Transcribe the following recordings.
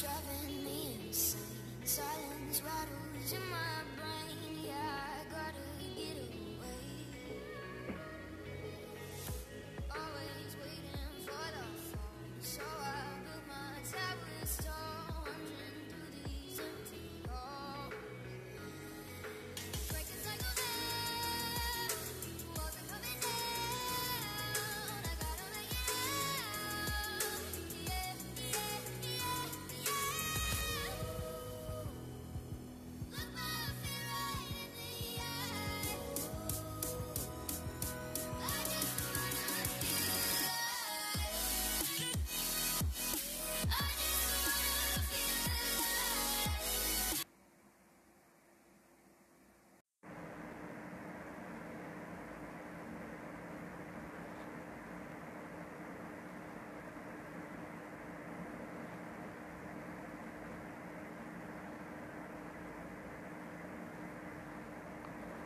driving me insane. Silence rattles in my brain.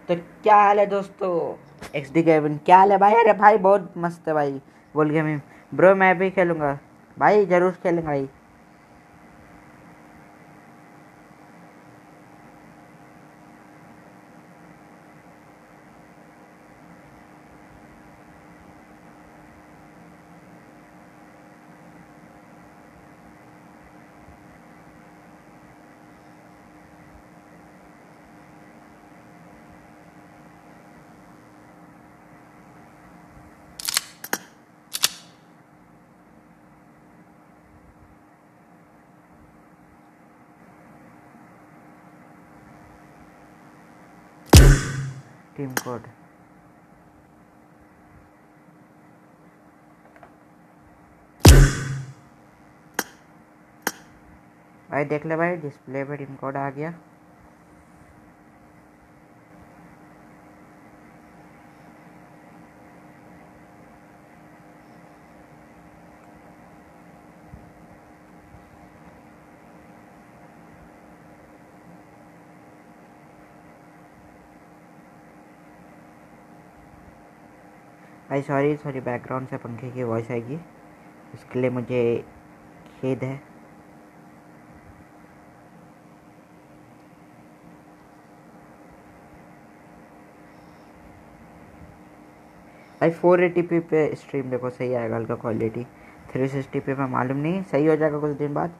तो क्या हाल है दोस्तों? एक्स डी क्या हाल है भाई? अरे भाई, बहुत मस्त है भाई। बोल मैं। ब्रो मैं भी खेलूँगा। भाई, ज़रूर खेलूँगा भाई। टीम कोर्ट भाई देख ले भाई डिस्प्ले पे टिम कोड आ गया। भाई सॉरी सॉरी बैकग्राउंड से पंखे की वॉइस आएगी। उसके लिए मुझे खेद है। भाई फोर एटी पी पे स्ट्रीम देखो, सही आएगा हल्का क्वालिटी थ्री सिक्सटी पे मैं मालूम नहीं, सही हो जाएगा कुछ दिन बाद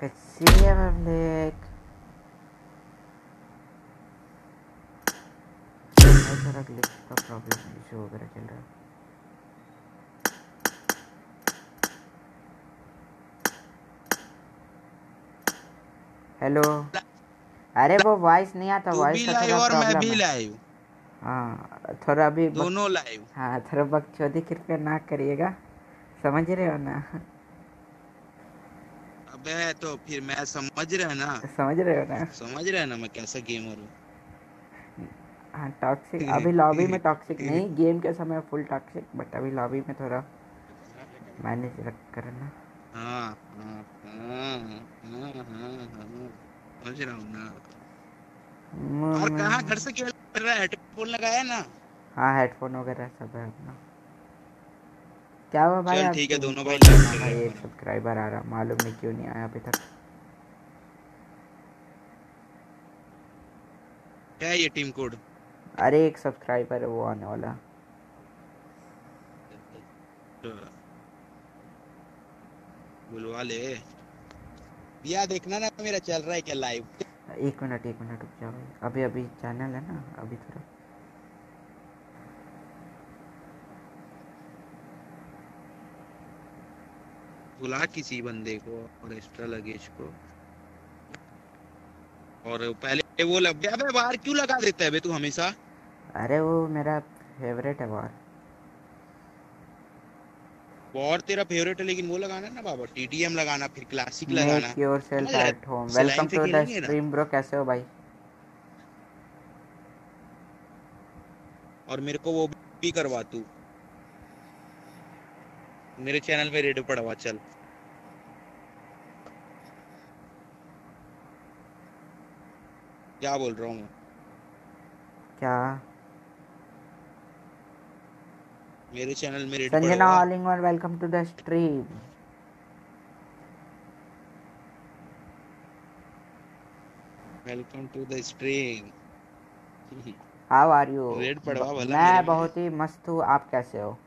कैसी है पब्लिक सारा ग्लिच का प्रॉब्लम इशू वगैरह चल रहा है हेलो। अरे वो वॉइस नहीं आता वॉइस का थोड़ा प्रॉब्लम भी है। लाइव हाँ थोड़ा अभी दोनों लाइव हाँ थोड़ा बकचोदी कृपया ना करिएगा। समझ रहे हो ना? अबे तो फिर मैं समझ रहा ना? समझ रहे हो ना? समझ रहा ना मैं कैसा गेमर हूँ? हाँ टॉक्सिक अभी लॉबी में टॉक्सिक नहीं गेम के समय फुल टॉक्सिक बट अभी लॉबी में थोड़ा मैनेज रख करना। हाँ हाँ हाँ हाँ हाँ हाँ समझ रहा हूँ ना और कहाँ घर से खेल रहा है हेडफोन लगाया ना हाँ हेडफोन वगैरह सब है अपना क्या हुआ भाई ठीक है, दोनों भाई हाँ, कर हैं। एक सब्सक्राइबर आ रहा मालूम नहीं क्यों नहीं आया अभी तक क्या है ये टीम कोड अरे एक सब्सक्राइबर है वो आने वाला बुलवा ले। भैया देखना ना मेरा चल रहा है क्या लाइव एक मिनट एक मिनट रुक जाओ अभी अभी चैनल है ना अभी थोड़ा। बुला किसी बंदे को और एक्स्ट्रा लगेज को। और पहले वो लग गया बाहर क्यों लगा देता है बे तू हमेशा? अरे वो मेरा फेवरेट है वार। और तेरा फेवरेट है लेकिन वो लगाना ना बाबा टीडीएम लगाना फिर क्लासिक लगाना। मेक योर सेल्फ समझ रहा है? At home welcome to the stream bro कैसे हो भाई? और मेरे को वो भी करवा तू। मेरे चैनल पे रेड पड़वा चल। क्या बोल रहा हूँ मैं? क्या? मेरे चैनल में raid Sanjana Padwa all in one welcome to the stream welcome to the stream how are you red पड़वा भला मैं बहुत ही मस्त हूँ आप कैसे हो?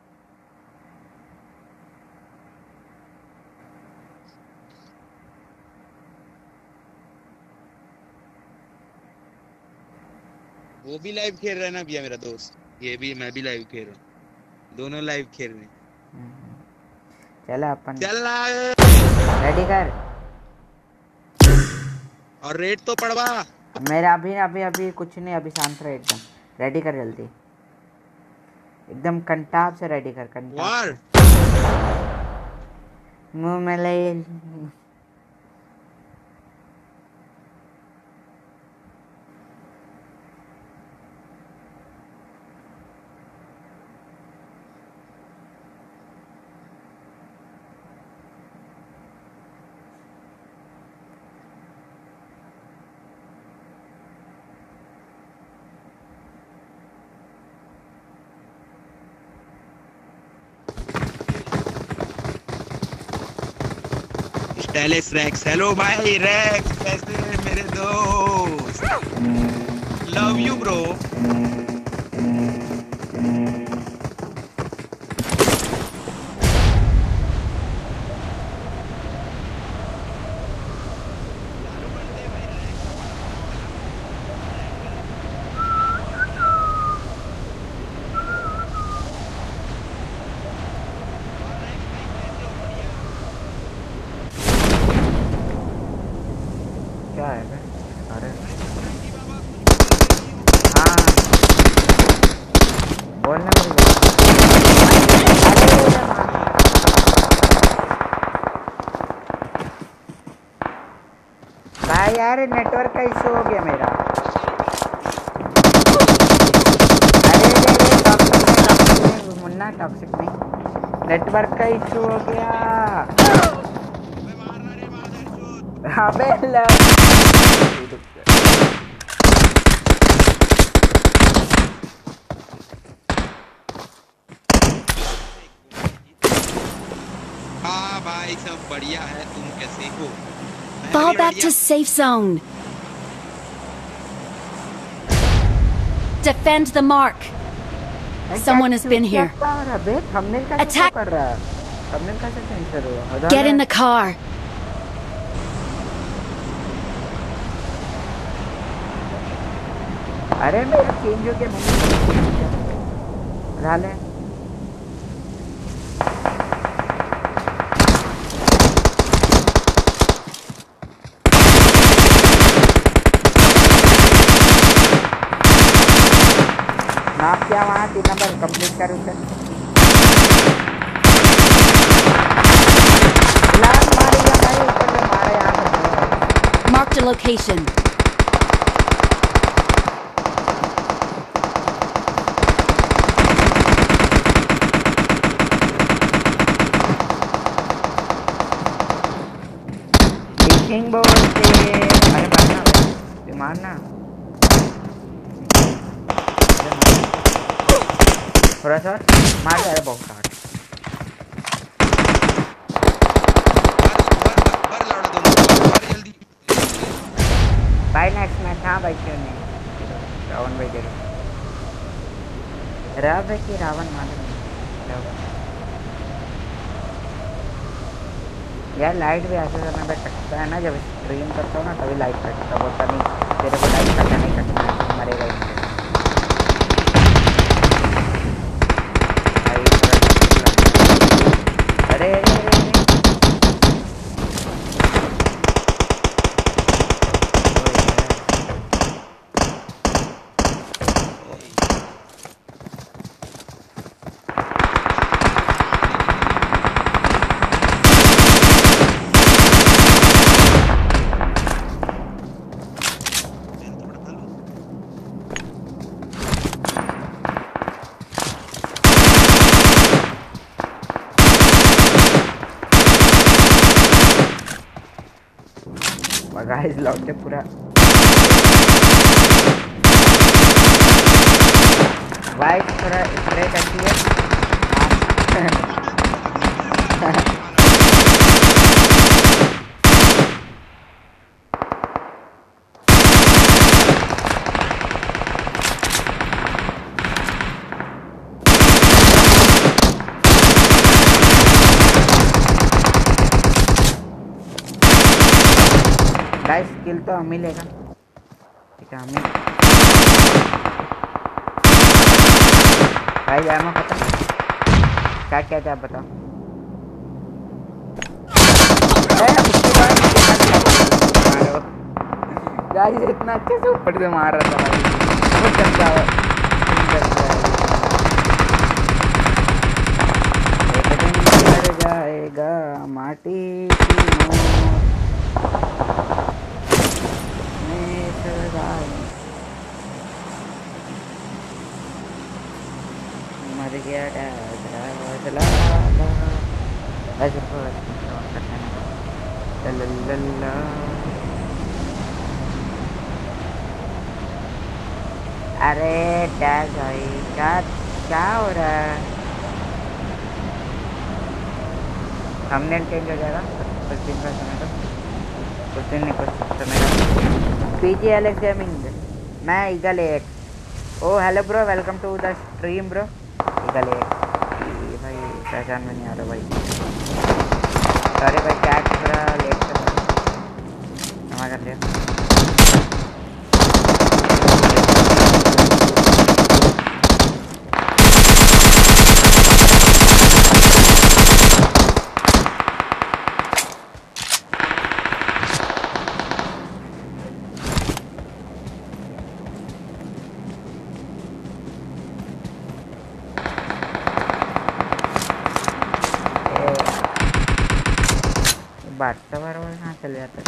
वो भी लाइव खेल रहा है ना भैया मेरा दोस्त? ये भी मैं भी लाइव खेल रहा हूँ। दोनों लाइव खेल रहे हम्म। अपन। चल रेडी कर? और रेड तो पड़वा मेरा अभी अभी अभी कुछ नहीं अभी शांत रहे एकदम। रेडी कर जल्दी। एकदम कंटाप से रेडी कर कंटाप मुँह में ले। स्टाइलिश रैक्स हेलो भाई रैक्स कैसे मेरे दोस्त? लव यू ब्रो क्या है बे? अरे हाँ बोलना मुझे अरे यार नेटवर्क का इशू हो गया मेरा। अरे अरे अरे मुन्ना टॉक्सिक नहीं नेटवर्क का इशू हो गया। अबे हाँ भाई, सब बढ़िया है। तुम कैसे हो? Fall भी back बढ़िया। to safe zone. Defend the mark. Someone has been here. क्या कर रहा है बे थंबनेल का Attack- कर रहा है थंबनेल कैसे सेंसर हुआ Get in the car. अरे मेरा चेंज हो गया मारेगा भाई ऊपर से मारे यहाँ से Marked a location. फिशिंग बोलते अरे मारना मारना अरे मार। थोड़ा सा मार दे, अरे बहुत हार्ड भाई नेक्स्ट मैच हाँ भाई क्यों नहीं रावण भाई ज़रूर राव है कि रावण रावण यार लाइट भी ऐसे समय पे कटता है ना जब स्ट्रीम करता हूँ ना तभी लाइट कटता बोलता नहीं तेरे को लाइट कटना नहीं कटना है तू मरेगा ही नहीं। भाई, अरे अरे अरे अरे ओए यार। गाइस लौटे पूरा वाइट थोड़ा स्प्रे करती है गाइस किल तो हमें मिलेगा ठीक है, हमें। भाई जाए मैं पता क्या क्या था बताओ। इतना अच्छे से ऊपर से मार रहा था भाई। बहुत चलता गंदा है। एक दिन मर जाएगा माटी की मोर में सदाई मर गया डागरा चला ऐसे लल्ला अरे डैग भाई क्या क्या हो रहा है? हमने चेंज हो जाएगा। कुछ दिन का समय तो। कुछ दिन नहीं, कुछ समय का। पीजी एलेक्स गेमिंग मैं eagle eight o hello bro welcome to the stream bro eagle eight भाई, पहचान में नहीं आ रहा भाई। सॉरी भाई थोड़ा लेट कर लिया बात तो बराबर कहाँ चल जाता है।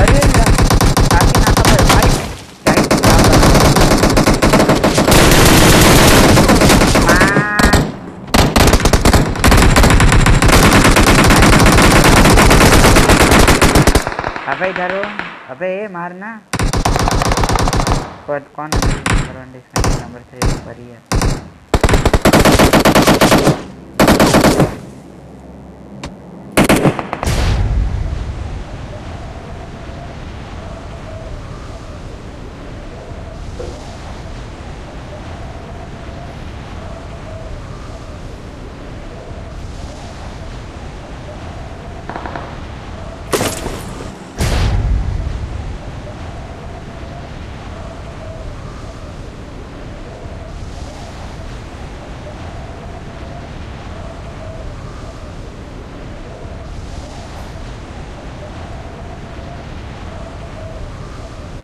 अरे क्या ही। अबे इधर हो। अबे मारना। कौन कौन नंबर थ्री पर ही है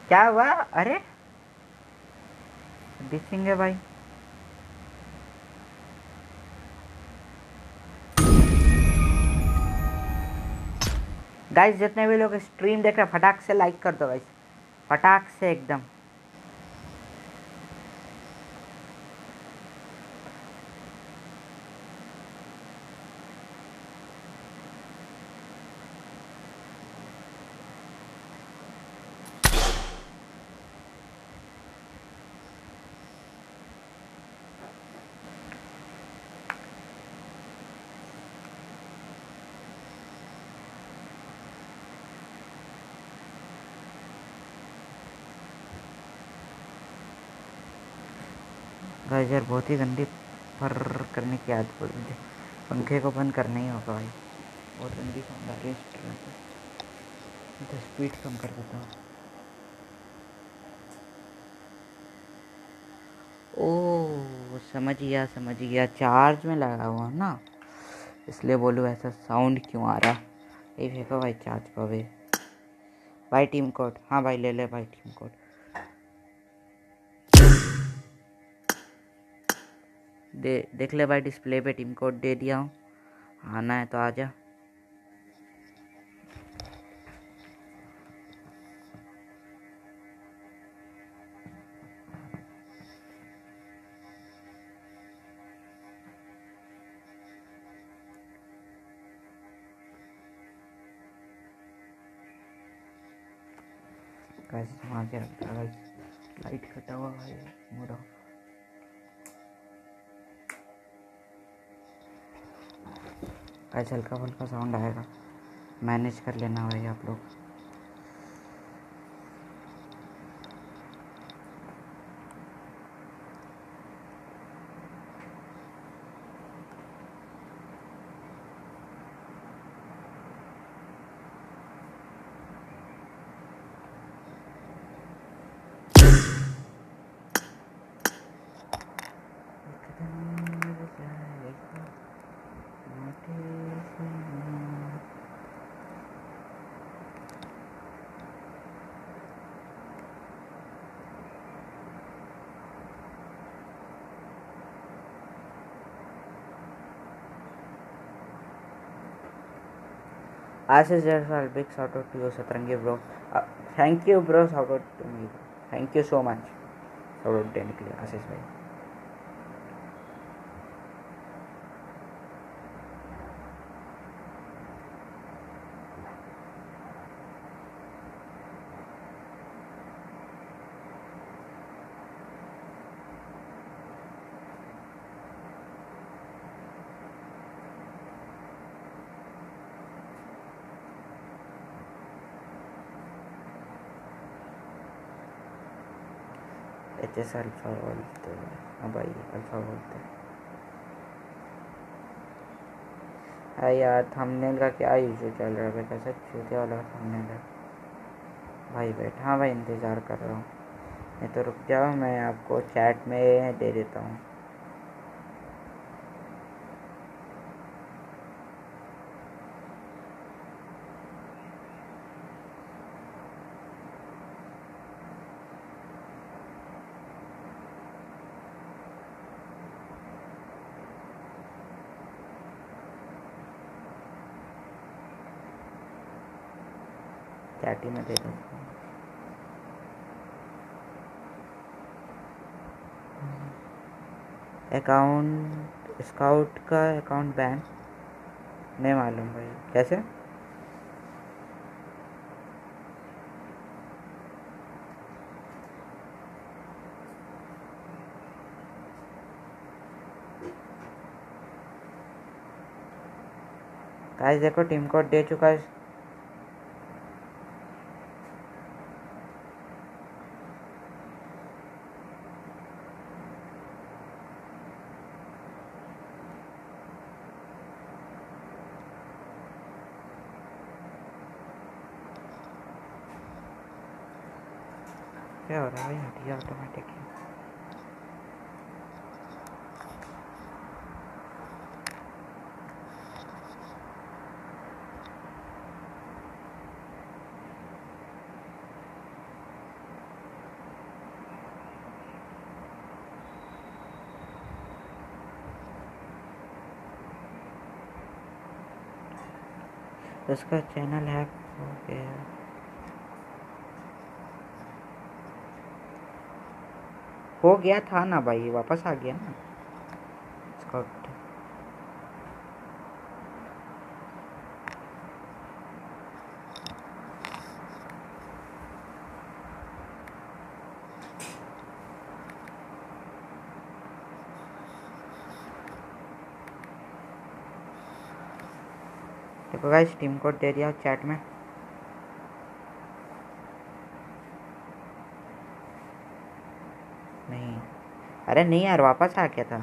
क्या हुआ? अरे, दिखेंगे भाई। गाइस जितने भी लोग स्ट्रीम देख रहे हैं, फटाक से लाइक कर दो गाइस फटाक से एकदम। यार बहुत ही गंदी फर करने की आदत पड़ गई पंखे को बंद करना ही होगा भाई। बहुत गंदी आ रही है तो स्पीड कम कर देता हूँ। ओ, समझ गया समझ गया। चार्ज में लगा हुआ ना। इसलिए बोलूँ ऐसा साउंड क्यों आ रहा? ये फेंको भाई चार्ज को अभी। भाई टीम कोड हाँ भाई, ले ले भाई टीम कोड दे, देख ले भाई डिस्प्ले पे टीम कोड दे दिया हूँ। आना है तो आ जा कैसे मार के रखता है लाइट कटा हुआ है मेरा गाइस हल्का फुल्का साउंड आएगा। मैनेज कर लेना भाई आप लोग। Ashish Jaiswal, big shout out to you, Satrangi bro. Uh, thank you, bro. Shout out to me. Thank you so much. Shout out to As लिए आशीष एच एस अल्फ़ा बोलते हैं हाँ भाई अल्फ़ा बोलते हैं यार थंबनेल का क्या इशू चल रहा है बेटा कैसे चूते वाला थंबनेल है भाई बैठ हाँ भाई इंतज़ार कर रहा हूँ नहीं तो रुक जाओ मैं आपको चैट में दे देता हूँ चैट ही में दे देता हूँ अकाउंट, स्काउट का अकाउंट बैन? नहीं मालूम भाई। कैसे? देखो, टीम कोड दे चुका है क्या हो रहा है भाई हटिया ऑटोमेटिक उसका चैनल हैक हो गया। हो गया था ना भाई वापस आ गया ना स्काउट देखो गाइस टीम कोड दे दिया चैट में। नहीं। अरे नहीं यार वापस आ गया था।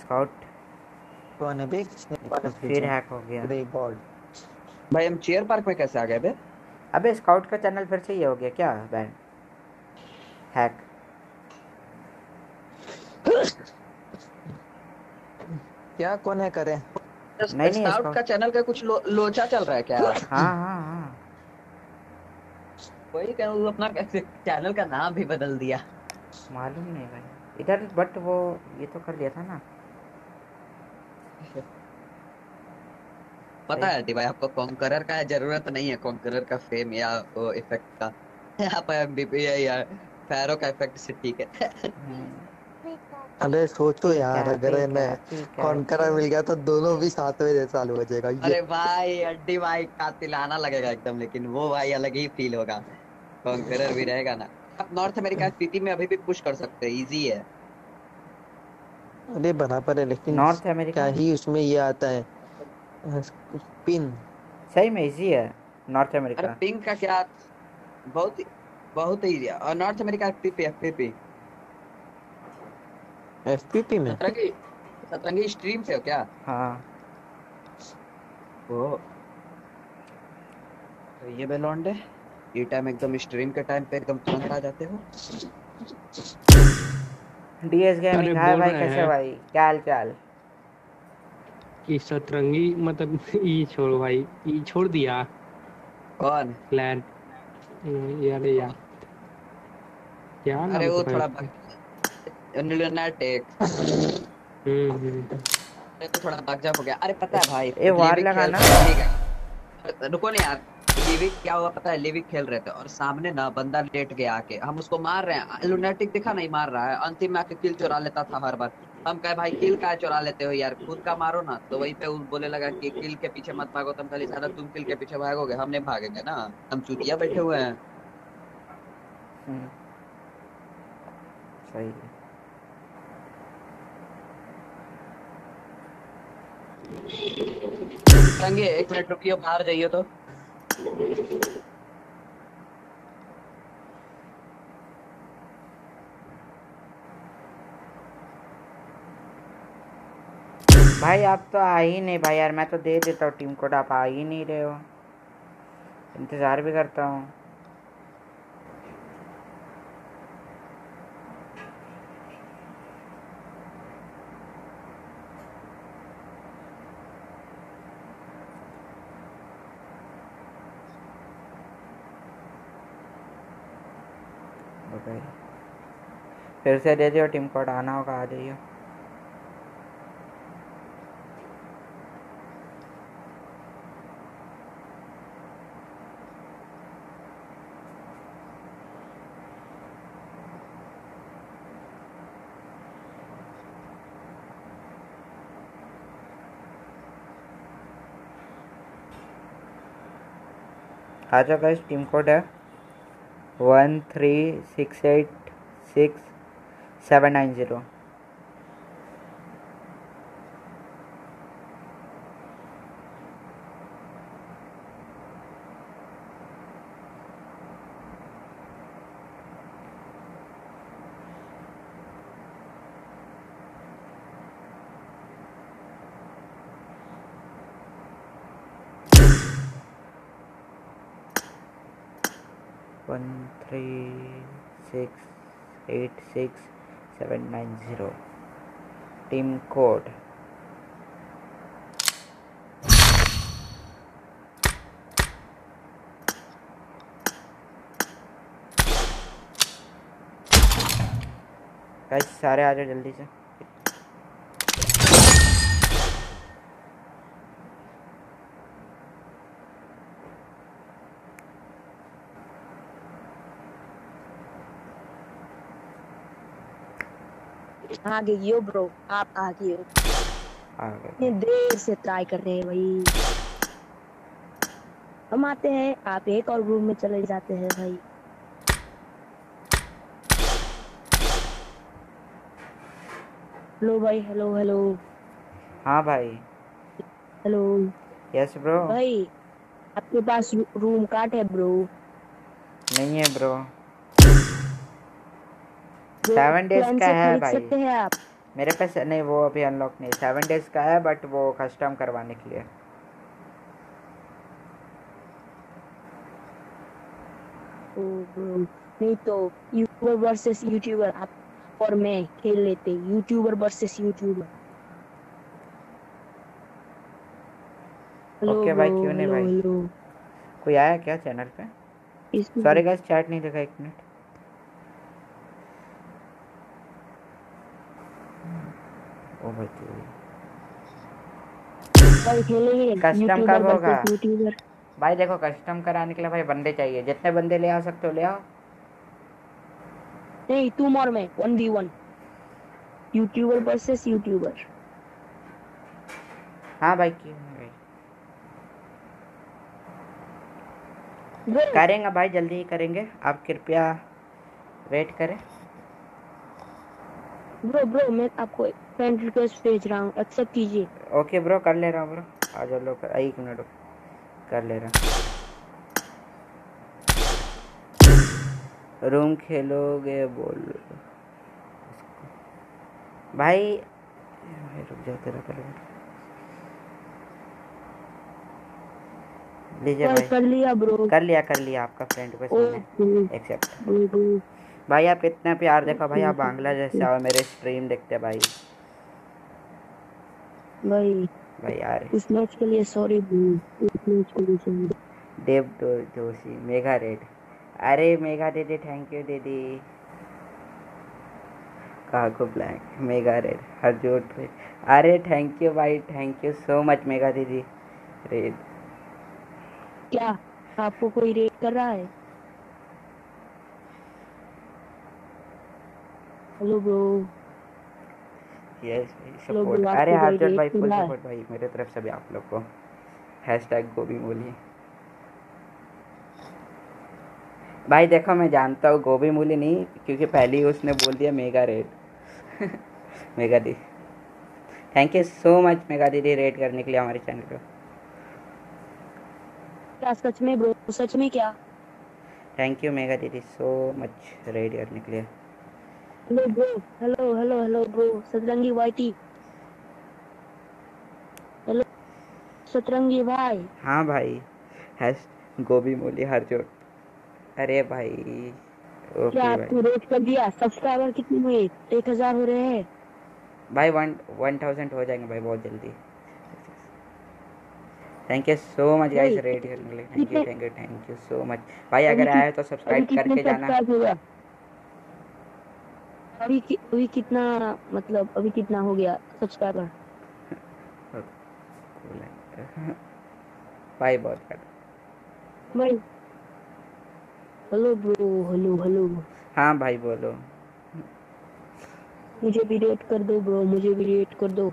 स्काउट कौन है बे? फिर हैक हो गया। भाई हम चेयर पार्क में कैसे आ गए बे? अबे स्काउट का चैनल फिर से ये हो गया क्या? बैन हैक क्या कौन है करे? नहीं, नहीं, स्काउट का चैनल का कुछ लो, लोचा चल रहा है क्या? हाँ हाँ हाँ। वही कह वो अपना चैनल का नाम भी बदल दिया। मालूम नहीं भाई। इधर बट वो ये तो कर लिया था ना। पता है टी भाई आपको कॉन्करर का ज़रूरत नहीं है कॉन्करर का फेम या वो इफ़ेक्ट का। यहाँ पर एमबीपी या फैरो का इफ़ेक्ट से ठीक है। हम्म, अरे सोचो यार अगर है, ठीक कॉन्करर मिल गया तो दोनों भी साथ में चालू हो जाएगा। अरे भाई अड्डी भाई कातिलाना लगेगा एकदम लेकिन वो भाई अलग ही फील होगा। कॉन्करर भी रहेगा ना। आप नॉर्थ अमेरिका पीटी में अभी भी पुश कर सकते हैं इजी है। अरे बराबर है लेकिन नॉर्थ अमेरिका ही उसमें ये आता है पिन सही में इजी है नॉर्थ अरे अमेरिका पिंक का क्या बहुत बहुत इजी है। और north America FPP FPP FPP में? सतरंगी सतरंगी स्ट्रीम से हो क्या? हाँ। ओ। तो ये बेलॉन्डे ये टाइम एकदम स्ट्रीम के टाइम पे एकदम तुरंत आ जाते हो। डीएस गेमिंग हाय भाई कैसे हैं। भाई? क्या हाल चाल? कि सतरंगी मतलब ई छोड़ भाई ई छोड़ दिया। कौन? क्लैन यार यार। क्या अरे वो थोड़ा हम्म हम्म। अरे तो थोड़ा बगजब हो गया। अरे पता है भाई ए, वार लिविक खेल रहे थे, रुको ना यार लिविक क्या हुआ पता है? लिविक खेल रहे थे और सामने ना बंदा लेट गया आके। हम उसको मार रहे हैं। लुनेटिक दिखा नहीं मार रहा है। अंतिम में आके किल चुरा लेता था हर बार। हम कहे भाई किल का चुरा लेते हो यार। खुद का मारो ना। तो वहीं पे बोले लगा कि किल के पीछे मत भागो तुम खाली ज़्यादा तुम किल के पीछे भागोगे हम नहीं भागेंगे ना। हम चुतिया बैठे हुए हैं। हम्म, सही है। संगे एक मिनट रुकियो बाहर जाइए तो। भाई, आप तो आ ही नहीं भाई यार, मैं तो दे देता हूँ टीम कोड आप आ ही नहीं रहे हो। इंतज़ार भी करता हूँ ओके फिर से दे दियो, टीम कोड आना होगा, आ जाइए आ जाओ गाइस टीम कोड है one, three, six, eight, six seven nine zero one three six eight six seven nine zero team code guys सारे आ जाओ जल्दी से। आ गई हो ब्रो आप आ गए हो आ देर से ट्राई कर रहे हैं भाई. हम आते हैं आप एक और रूम में चले जाते हैं भाई. हेलो भाई हेलो हेलो हाँ भाई। हेलो यस ब्रो भाई आपके पास रूम कार्ड है ब्रो नहीं है ब्रो जो Seven days plan का है भाई। सकते हैं आप। मेरे पास नहीं वो अभी अनलॉक नहीं सेवन डेज़ का है बट वो कस्टम करवाने के लिए। नहीं तो यूट्यूबर वर्सेस यूट्यूबर आप और मैं खेल लेते YouTuber versus YouTuber hello Okay भाई, क्यों नहीं भाई? कोई आया क्या चैनल पे? सॉरी गाइस चैट नहीं देखा एक मिनट ओ भाई भाई खेलेंगे। Custom यूट्यूबर कब होगा? भाई देखो कस्टम कराने के लिए भाई बंदे चाहिए। जितने बंदे ले आ सकते हो ले आओ। नहीं तुम और मैं। One v one YouTuber versus YouTuber हाँ भाई क्यों भाई? करेंगे भाई जल्दी ही करेंगे। आप कृपया वेट करें। ब्रो ब्रो मैं आपको फ्रेंड रिक्वेस्ट भेज रहा हूँ। एक्सेप्ट कीजिए। ओके ब्रो कर ले रहा हूँ ब्रो आ जाओ लो एक मिनट कर ले रहा रूम खेलोगे बोल। भाई भाई रुक जाओ तेरा पहले लीजिए भाई। कर लिया ब्रो कर लिया कर लिया आपका फ्रेंड को एक्सेप्ट भाई आप इतना प्यार देखो भाई आप बांग्लादेश से आओ मेरे स्ट्रीम देखते भाई। भाई भाई यार। उस मैच के लिए सॉरी उस मैच के लिए। देव जोशी मेगा रेड। अरे मेगा दीदी थैंक यू दीदी। काको black Megha raid Harjot raid. अरे थैंक यू भाई thank you so much Megha दीदी। रेड। क्या आपको कोई रेट कर रहा है? हेलो ब्रो यस सपोर्ट अरे हरजोत भाई फुल सपोर्ट भाई मेरे तरफ़ से भी आप लोग को। हैशटैग गोभी मूली। भाई देखो मैं जानता हूँ गोभी मूली नहीं क्योंकि पहले ही उसने बोल दिया mega red mega the. Thank you so much Megha दीदी रेड करने के लिए हमारे चैनल को। क्या सच में ब्रो सच में क्या? थैंक यू मेगा दीदी सो मच रेड करने के लिए। Hello bro hello hello hello bro Satrangi YT hello Satrangi भाई. हाँ भाई. हैश गोभी मूली हर जोड़ अरे भाई. क्या ओके भाई. आपको रेट कर दिया? सब्सक्राइबर कितने हुए? एक हज़ार हो रहे हैं. भाई वन वन थाउज़ेंड हो जाएँगे भाई बहुत जल्दी. Thank you so much guys raid करने के लिए thank you thank you thank you so much भाई अगर आए तो अभी सब्सक्राइब कितने करके जाना. हुआ? अभी कि, अभी कितना मतलब अभी कितना हो गया सब्सक्राइबर भाई बहुत कर भाई हेलो ब्रो हेलो हेलो हाँ भाई बोलो। मुझे भी रेट कर दो ब्रो मुझे भी रेट कर दो।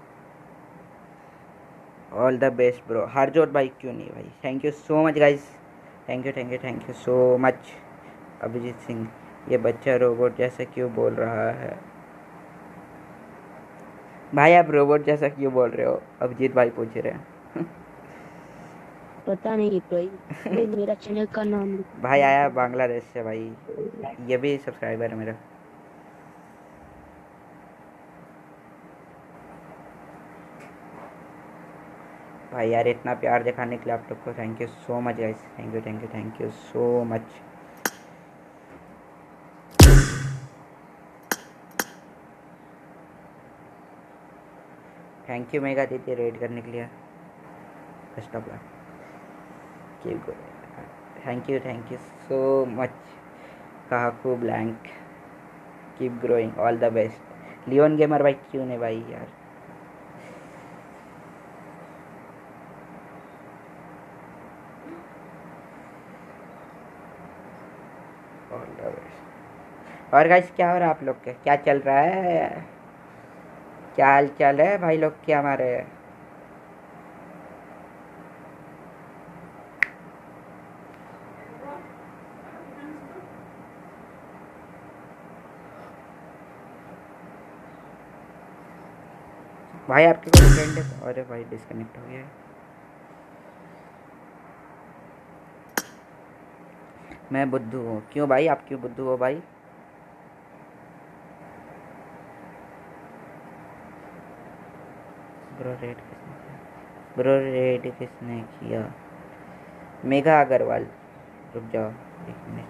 All the best bro Harjot भाई क्यों नहीं भाई? Thank you so much guys thank you thank you thank you so much Abhijeet Singh. ये बच्चा रोबोट जैसा क्यों बोल रहा है? भाई आप रोबोट जैसा क्यों बोल रहे हो? अभिजीत भाई पूछ रहे हैं। पता नहीं भाई ये मेरा चैनल का नाम भाई आया बांग्लादेश से भाई। ये भी सब्सक्राइबर है मेरा। भाई यार इतना प्यार दिखाने के लिए आप लोग को thank you so much guys thank you thank you thank you so much thank you Megha दीदी रेड करने के लिए। First of going thank you thank you so much Kaku blank keep growing all the best Leon gamer भाई, क्यों नहीं भाई यार? Best और गाइस क्या हो रहा है आप लोग के? क्या चल रहा है? क्या हाल चाल है भाई लोग? के हमारे भाई आपके कोई फ्रेंड है? अरे भाई डिस्कनेक्ट हो गया मैं बुद्धू हूँ। क्यों भाई? आप क्यों बुद्धू हो भाई ब्रो रेड किसने ब्रो, रेड किसने किया? मेघा अग्रवाल। रुक जाओ, एक minute.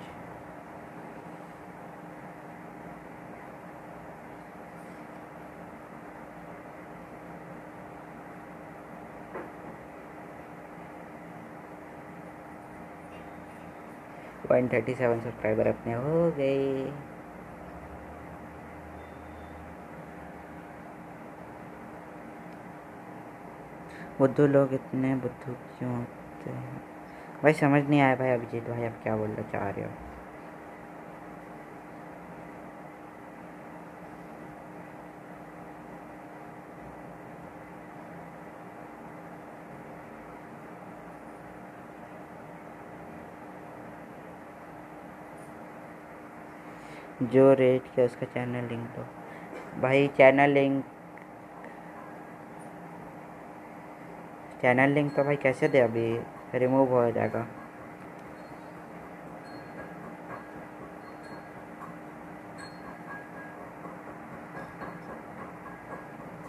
One thirty seven subscriber अपने हो गए। बुद्धू लोग इतने बुद्धू क्यों होते हैं? भाई, समझ नहीं आया भाई, अभिजीत भाई, आप क्या बोलना चाह रहे हो? जो रेट किया उसका चैनल लिंक दो। भाई चैनल लिंक चैनल लिंक तो भाई कैसे दे अभी? रिमूव हो जाएगा।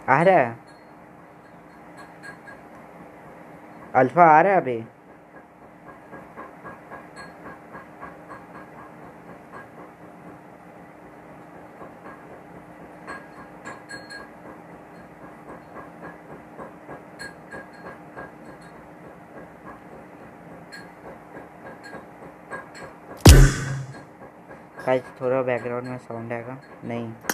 आ रहा है? अल्फ़ा आ रहा है अभी गाइस थोड़ा बैकग्राउंड में साउंड आएगा नहीं।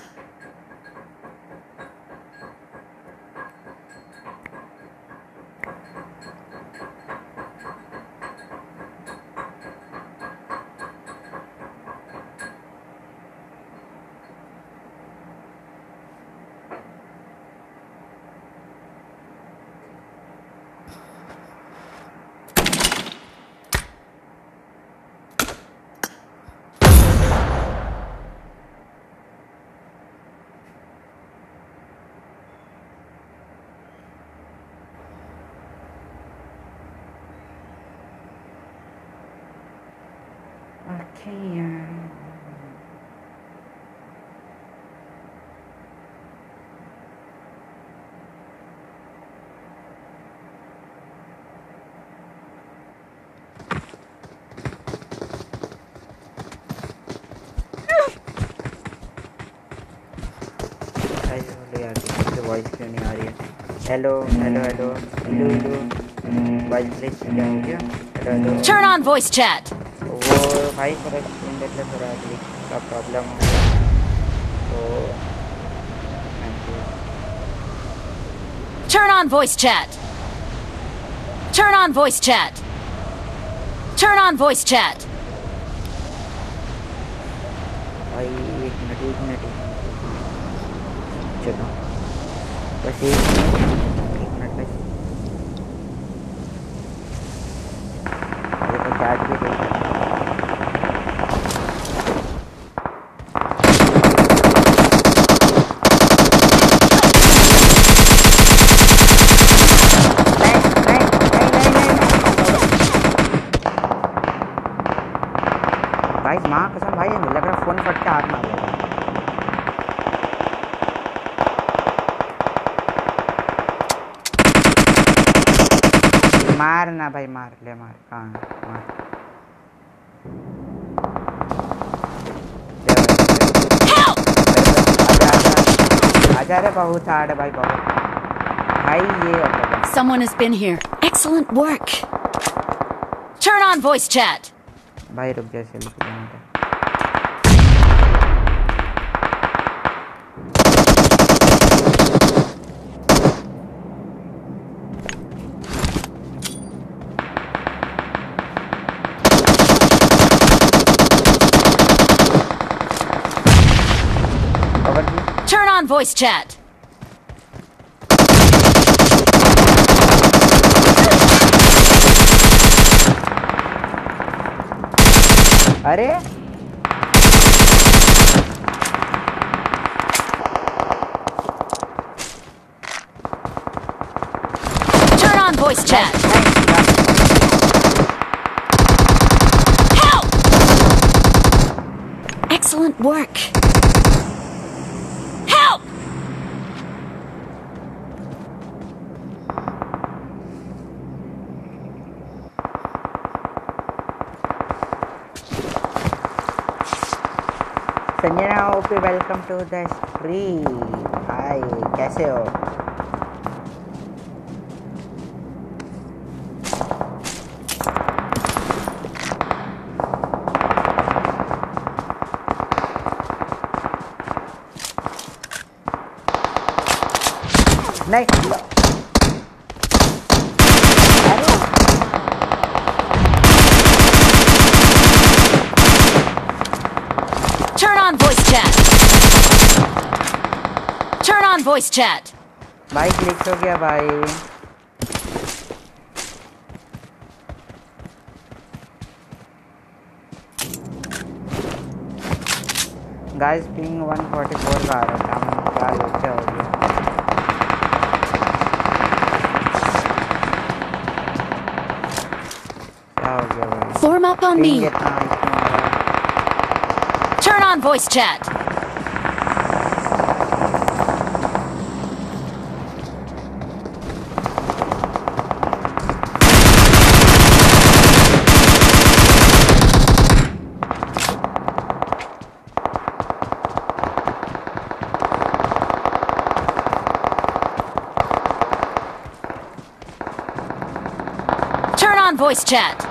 वॉइस क्यों नहीं आ रही है hello hello hello hello hello voice please क्या हो गया hello hello Turn on voice chat. वो भाई थोड़ा स्क्रीन देख ले थोड़ा ग्लिच का प्रॉब्लम हो गया तो thank you. Turn on voice chat. Turn on voice chat. Turn on voice chat. आजा आजा रे बहुत हार्ड है भाई बहुत भाई ये अपना Someone has been here. Excellent work. Turn on voice chat. भाई रुक जा सेल्फी लेने दे कवर की Turn on voice chat. अरे Turn on voice chat. Help! Excellent work. Sanjana OP welcome to the stream hi कैसे हो नहीं अरे Turn on voice chat. Turn on voice chat. भाई क्लिक हो गया भाई गाइस पिंग 144 का आ रहा था हम क्या लोचा हो गया क्या हो गया भाई Form up on ping me. इतना इसमें आ रहा है Turn on voice chat. Voice chat.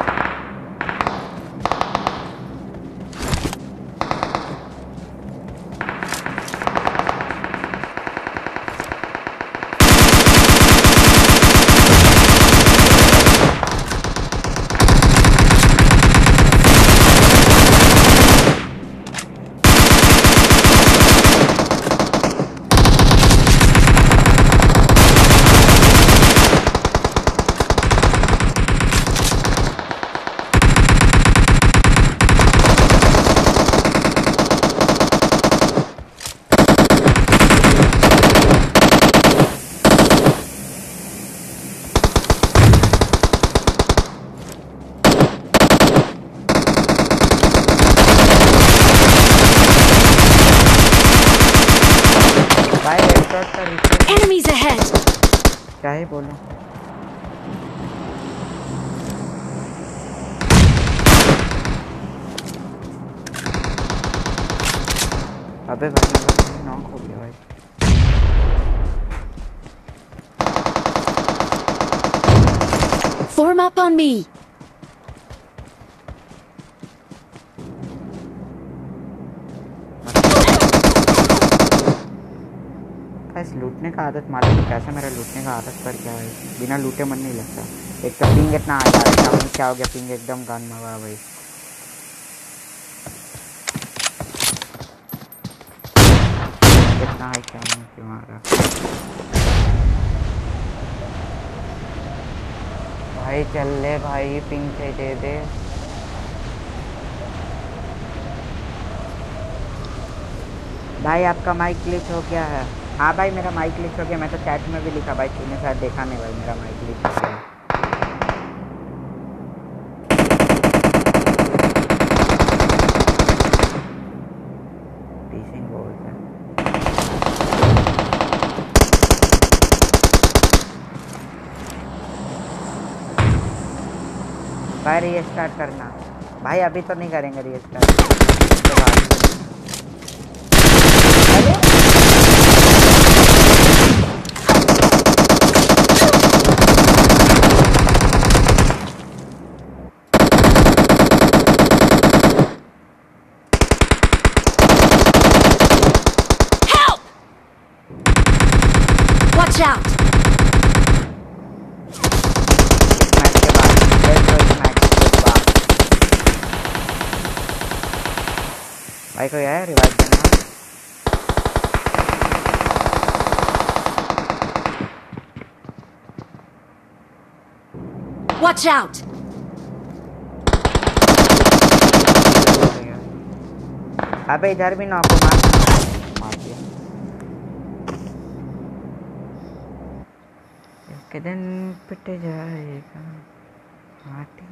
बिना लूटे मन नहीं लगता। एक तो पिंग इतना आ जा रहा है क्या हो गया पिंग एकदम गन मगा भाई। कितना हाई क्या आ भाई चल ले भाई पिंग से दे दे। भाई आपका माइक ग्लिच हो गया है। हाँ भाई, मेरा माइक ग्लिच हो गया। मैं तो चैट में भी लिखा, भाई, तूने शायद देखा नहीं भाई, मेरा माइक ग्लिच हो गया। भाई रीस्टार्ट करना। भाई, अभी तो नहीं करेंगे रीस्टार्ट उसके बाद अरे Help! Watch out! मैच के बाद डेढ़ सौ इस मैच के बाद भाई कोई आया रिवाइव करना Watch out! अबे इधर भी नौको मार। मार दिया। एक दिन पिट जाएगा। माटी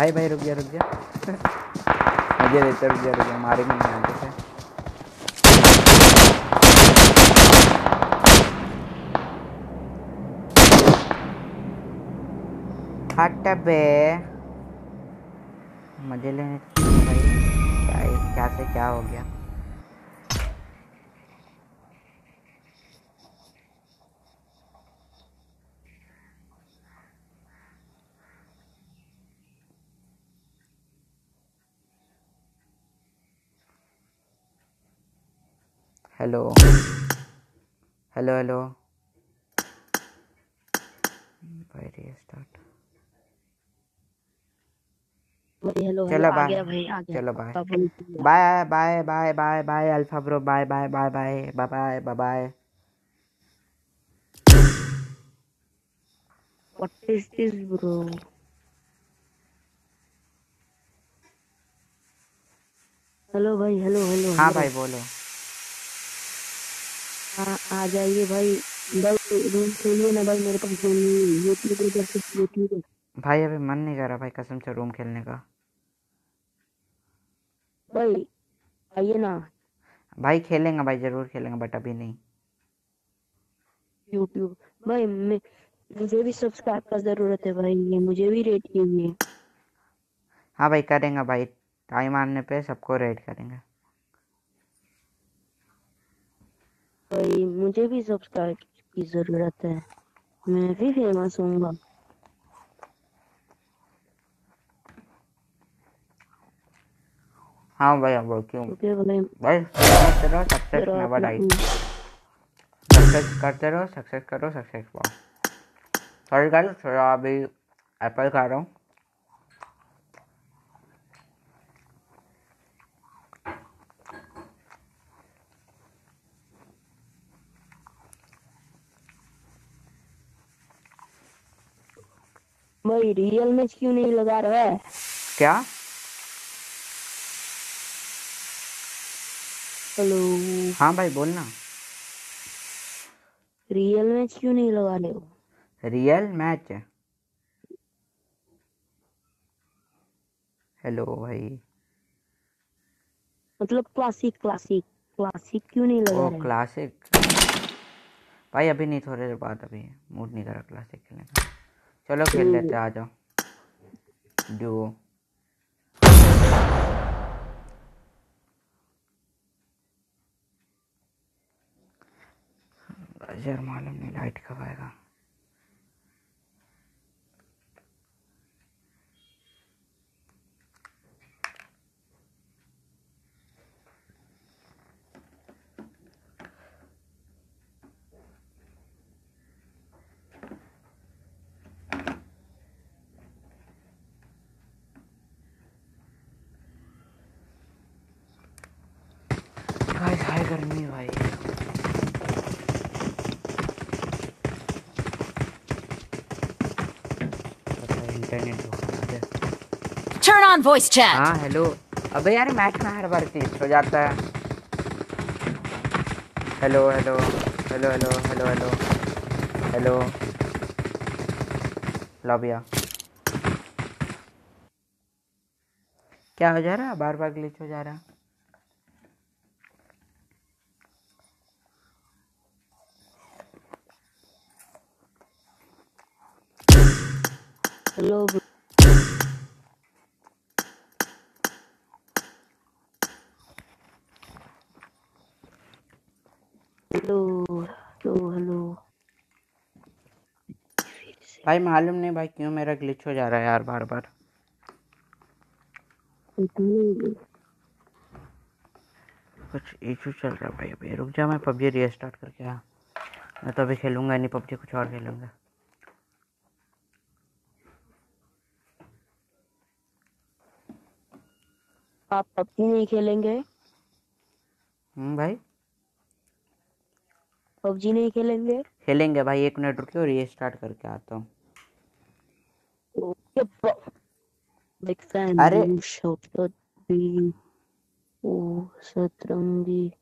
भाई भाई, रुक जा, रुक मुझे देते, रुक रुक जा मारेंगे नहीं आगे से हट बे। मज़े लेने भाई क्या से क्या हो गया? हेलो हेलो हेलो चलो बाय चलो bye. Bye bye bye bye bye alpha bro bye bye bye bye bye bye bye bye What is this bro? Hello भाई हेलो हेलो हाँ भाई बोलो। हाँ आ जाइए भाई। रूम खोलिए ना भाई मेरे पास रूम नहीं है। भाई अभी मन नहीं कर रहा भाई कसम से रूम खेलने का। भाई आइए ना। भाई खेलेंगे भाई ज़रूर खेलेंगे बट अभी नहीं। यूट्यूब भाई मैं मुझे भी सब्सक्राइब का ज़रूरत है भाई ये मुझे भी रेट कीजिए हाँ भाई करेंगे भाई। टाइम आने पे सबको रेड करेंगे। भाई मुझे भी सब्सक्राइब की ज़रूरत है। मैं भी फ़ेमस हूँगा। हाँ भाई अब क्यों? ओके भाई। भाई सक्सेस करो सक्सेस नेवर सक्सेस करते रहो सक्सेस करो सक्सेस पाओ। सॉरी गाइस थोड़ा अभी एप्पल खा रहा हूँ। भाई रियल में क्यों नहीं लगा रहा है? क्या? हेलो हाँ भाई बोलना रियल मैच क्यों नहीं लगा रहे हो? रियल मैच हेलो भाई। मतलब क्लासिक क्लासिक क्लासिक क्यों नहीं लगा ओ रहे? क्लासिक भाई अभी नहीं थोड़ी देर बाद अभी मूड नहीं करा क्लासिक खेलने का। चलो खेल लेते आ जाओ। डुओ यार मालूम नहीं लाइट कब आएगा गाइस हाय गर्मी भाई। इंटरनेट दे Turn on voice हाँ हेलो अबे यार मैच में हर बार चीज़ हो जाता है। Hello hello hello hello hello hello hello lobia क्या हो जा रहा है? बार बार ग्लिच हो जा रहा है। Hello hello hello hello. भाई, मालूम नहीं भाई क्यों मेरा ग्लिच हो जा रहा है यार बार बार कुछ इशू चल रहा है भाई अभी। रुक जा, मैं पबजी रीस्टार्ट करके आ। मैं तो अभी खेलूँगा नहीं, पबजी कुछ और खेलूँगा। आप पबजी नहीं खेलेंगे? हम्म भाई। पबजी नहीं खेलेंगे? खेलेंगे भाई एक मिनट रुके और ये स्टार्ट करके आता हूँ। फ़ैन अरे- भी ओ सतरंगी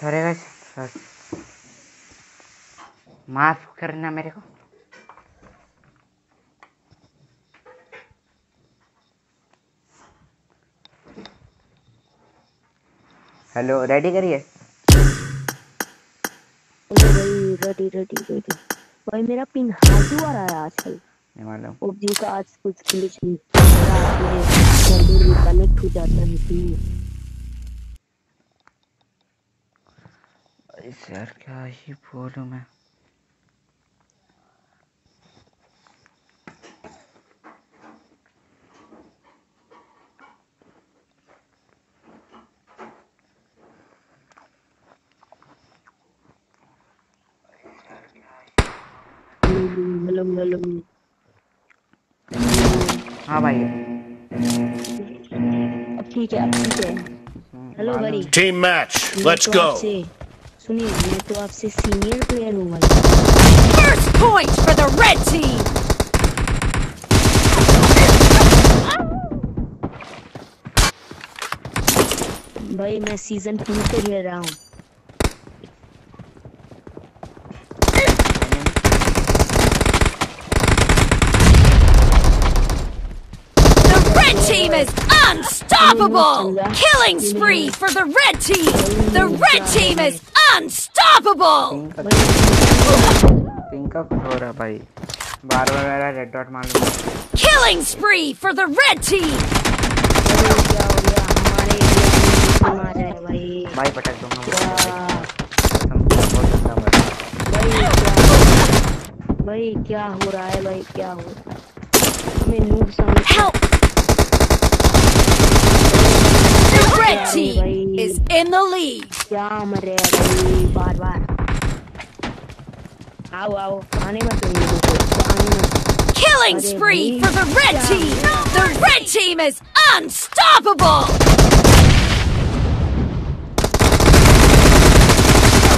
सॉरी गाइस माफ़ करना मेरे को हेलो रेडी करिए रेडी रेडी रेडी भाई मेरा पिंग हाई क्यों आ रहा है आजकल। नहीं मालूम। पबजी का आज कुछ ग्लिच नहीं। भी कनेक्ट हो जाता है प्लीज़ इस यार क्या ही बोलूँ मैं। Hello hello. हाँ भाई। अब ठीक है अब ठीक है। हेलो मालूम। भाई Team match. मैं Let's तो go. आपसे सुनिए मैं तो आपसे सीनियर प्लेयर हूँ भाई First point for the red team! भाई मैं सीजन टू से खेल रहा हूँ The red team is unstoppable! Killing spree for the red team! The red team is unstoppable! Pink का पिंक का कुछ हो रहा है भाई बार बार मेरा रेड डॉट मालूम है। Killing spree for the red team! अरे क्या हो गया हमारे लिए मार रहा है भाई भाई पटक दूँगा मुझे क्या कसम से बहुत गंदा मर भाई क्या भाई क्या हो रहा है भाई क्या हो रहा है हमें नूब समझ Help! The red team is in the lead! क्या मर रहे हैं भाई बार बार आओ आओ आने मत दो मेरे को आने मत Killing spree for the red team! The red team is unstoppable!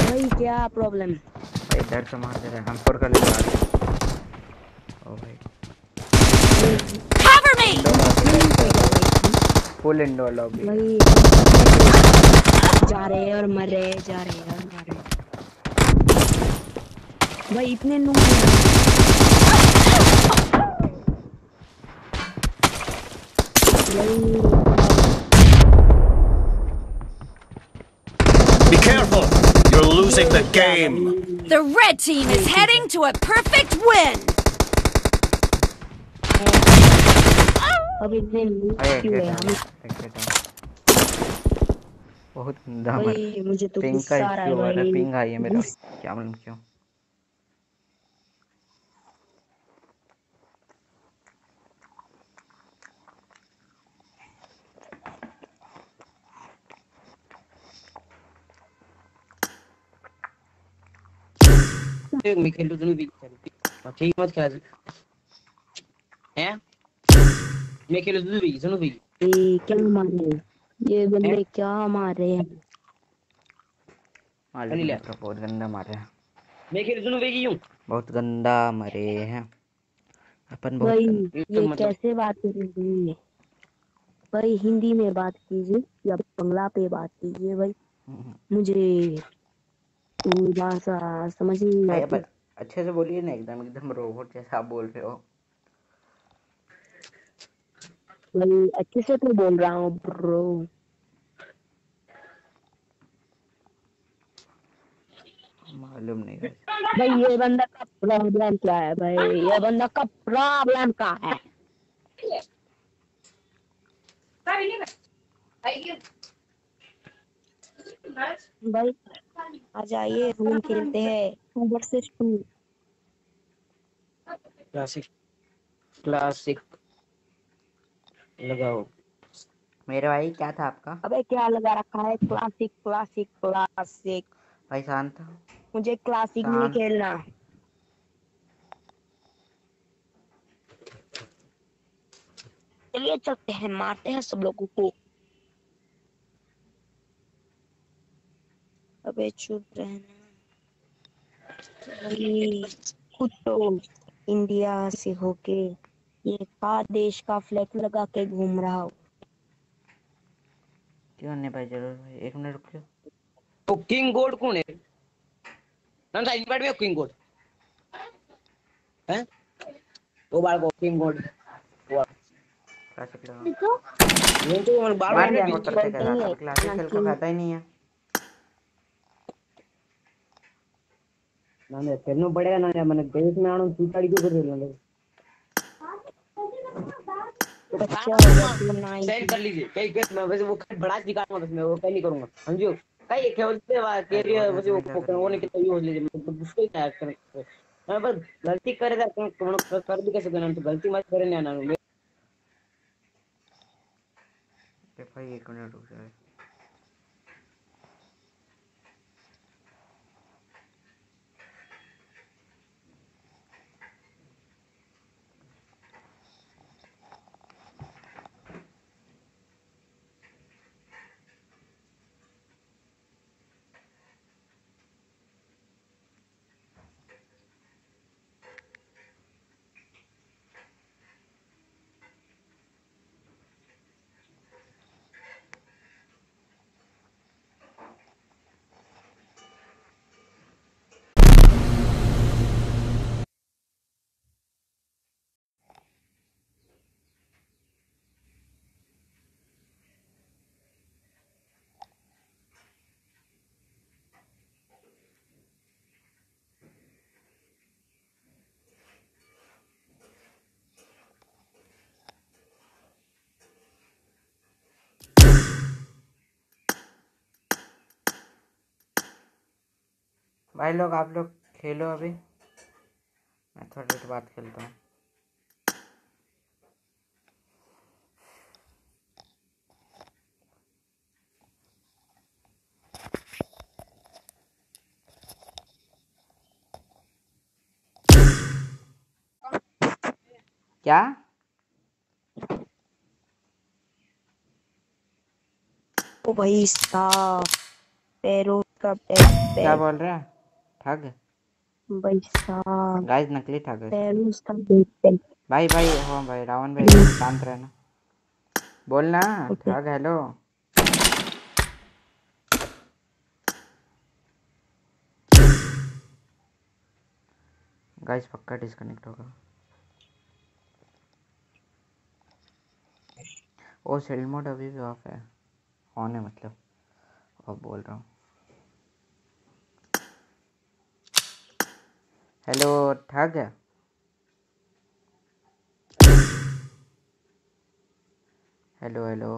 भाई क्या प्रॉब्लम भाई इधर से मार दे रहा है हम फोर कर लेंगे ओ भाई Cover me! Full indoor lobby भाई जा रहे हैं और मर रहे हैं जा रहे हैं और मर रहे हैं भाई इतने noob Be careful. You're losing the game. The red team is heading to a perfect win! अब इतने नूब भाई एक क्यों है सेकंड हम एक सेकंड बहुत गंदा मर भाई मुझे तो पिंक का गुस्सा आ रहा है इश्यू आ रहा है पिंग आई है मेरा क्या मालूम क्यों। मैं मिखेल तुझे भी ठीक मत खेल हैं? मिखेल तुझे भी सुनो भी ये क्या मार रहे हैं? ये बंदे क्या मार रहे हैं? तो बहुत गंदा मारे हैं। मिखेल सुनो भी क्यों बहुत गंदा मरे हैं। अपन बहुत भाई ये तो मतलब- कैसे बात करेंगे भाई हिंदी में बात कीजिए या बंगला पे बात कीजिए भाई। हम्म, मुझे कोई भाषा समझ नहीं आती। अच्छे से बोलिए ना एकदम एकदम रोबोट जैसा आप बोल रहे हो। भाई अच्छे से तो बोल रहा हूँ ब्रो। मालूम नहीं भाई। ये बंदा का प्रॉब्लम क्या है भाई? ये बंदा का प्रॉब्लम क्या है। भाई आ जाइए रूम खेलते हैं। Two versus two classic classic लगाओ। मेरे भाई क्या था आपका? अबे क्या लगा रखा है? क्लासिक क्लासिक क्लासिक भाई शांत मुझे क्लासिक नहीं। खेलना। चलिए चलते हैं मारते हैं सब लोगों को। अबे चुप रहना। भाई खुद तो इंडिया से होके। ये का देश का फ्लैग लगा के घूम रहा हो क्यों नहीं भाई जरूर भाई एक मिनट रुकियो वो किंग गोड कौन है नन सा इनवाइट में किंग गोड हैं वो बाल को किंग गोड वो क्लासिक लगा ये तो मन बाल मार में दिया भी- नोट करते क्या क्लासिक खेल को खाता ही नहीं है ನಾನು ಪೆನ್ನು ಬಡೆಯ ನಾನು ಮನೆ ದೇಶ ನಾನು ತೂತಾಡಿ क्यों कर सेंड कर लीजिए। कई कट मैं वैसे वो कट बड़ा दिखाऊँगा बस मैं वो कहीं नहीं करूँगा समझो केवल से कैरियर वैसे वो वो के कितना यूज़ लीजिए मतलब उसको ही क्या कर। मैं बस गलती करे था तुम लोग कर भी कैसे करना तो गलती मत करे ना ना भाई एक मिनट रुक जाए भाई लोग आप लोग खेलो अभी। मैं थोड़ी देर बाद खेलता हूँ। क्या? ओ भाई साहब पैरों का पैर क्या बोल रहा हैं? ठग भाई साहब गाइस नकली ठग है। पैरों का। पैर भाई भाई हो भाई रावण भाई शांत रहना। बोलना. ठग हेलो गाइस पक्का डिस्कनेक्ट होगा। ओ सेल मोड अभी भी ऑफ़ है। ऑन है मतलब। अब बोल रहा हूँ। हेलो ठग। Hello hello.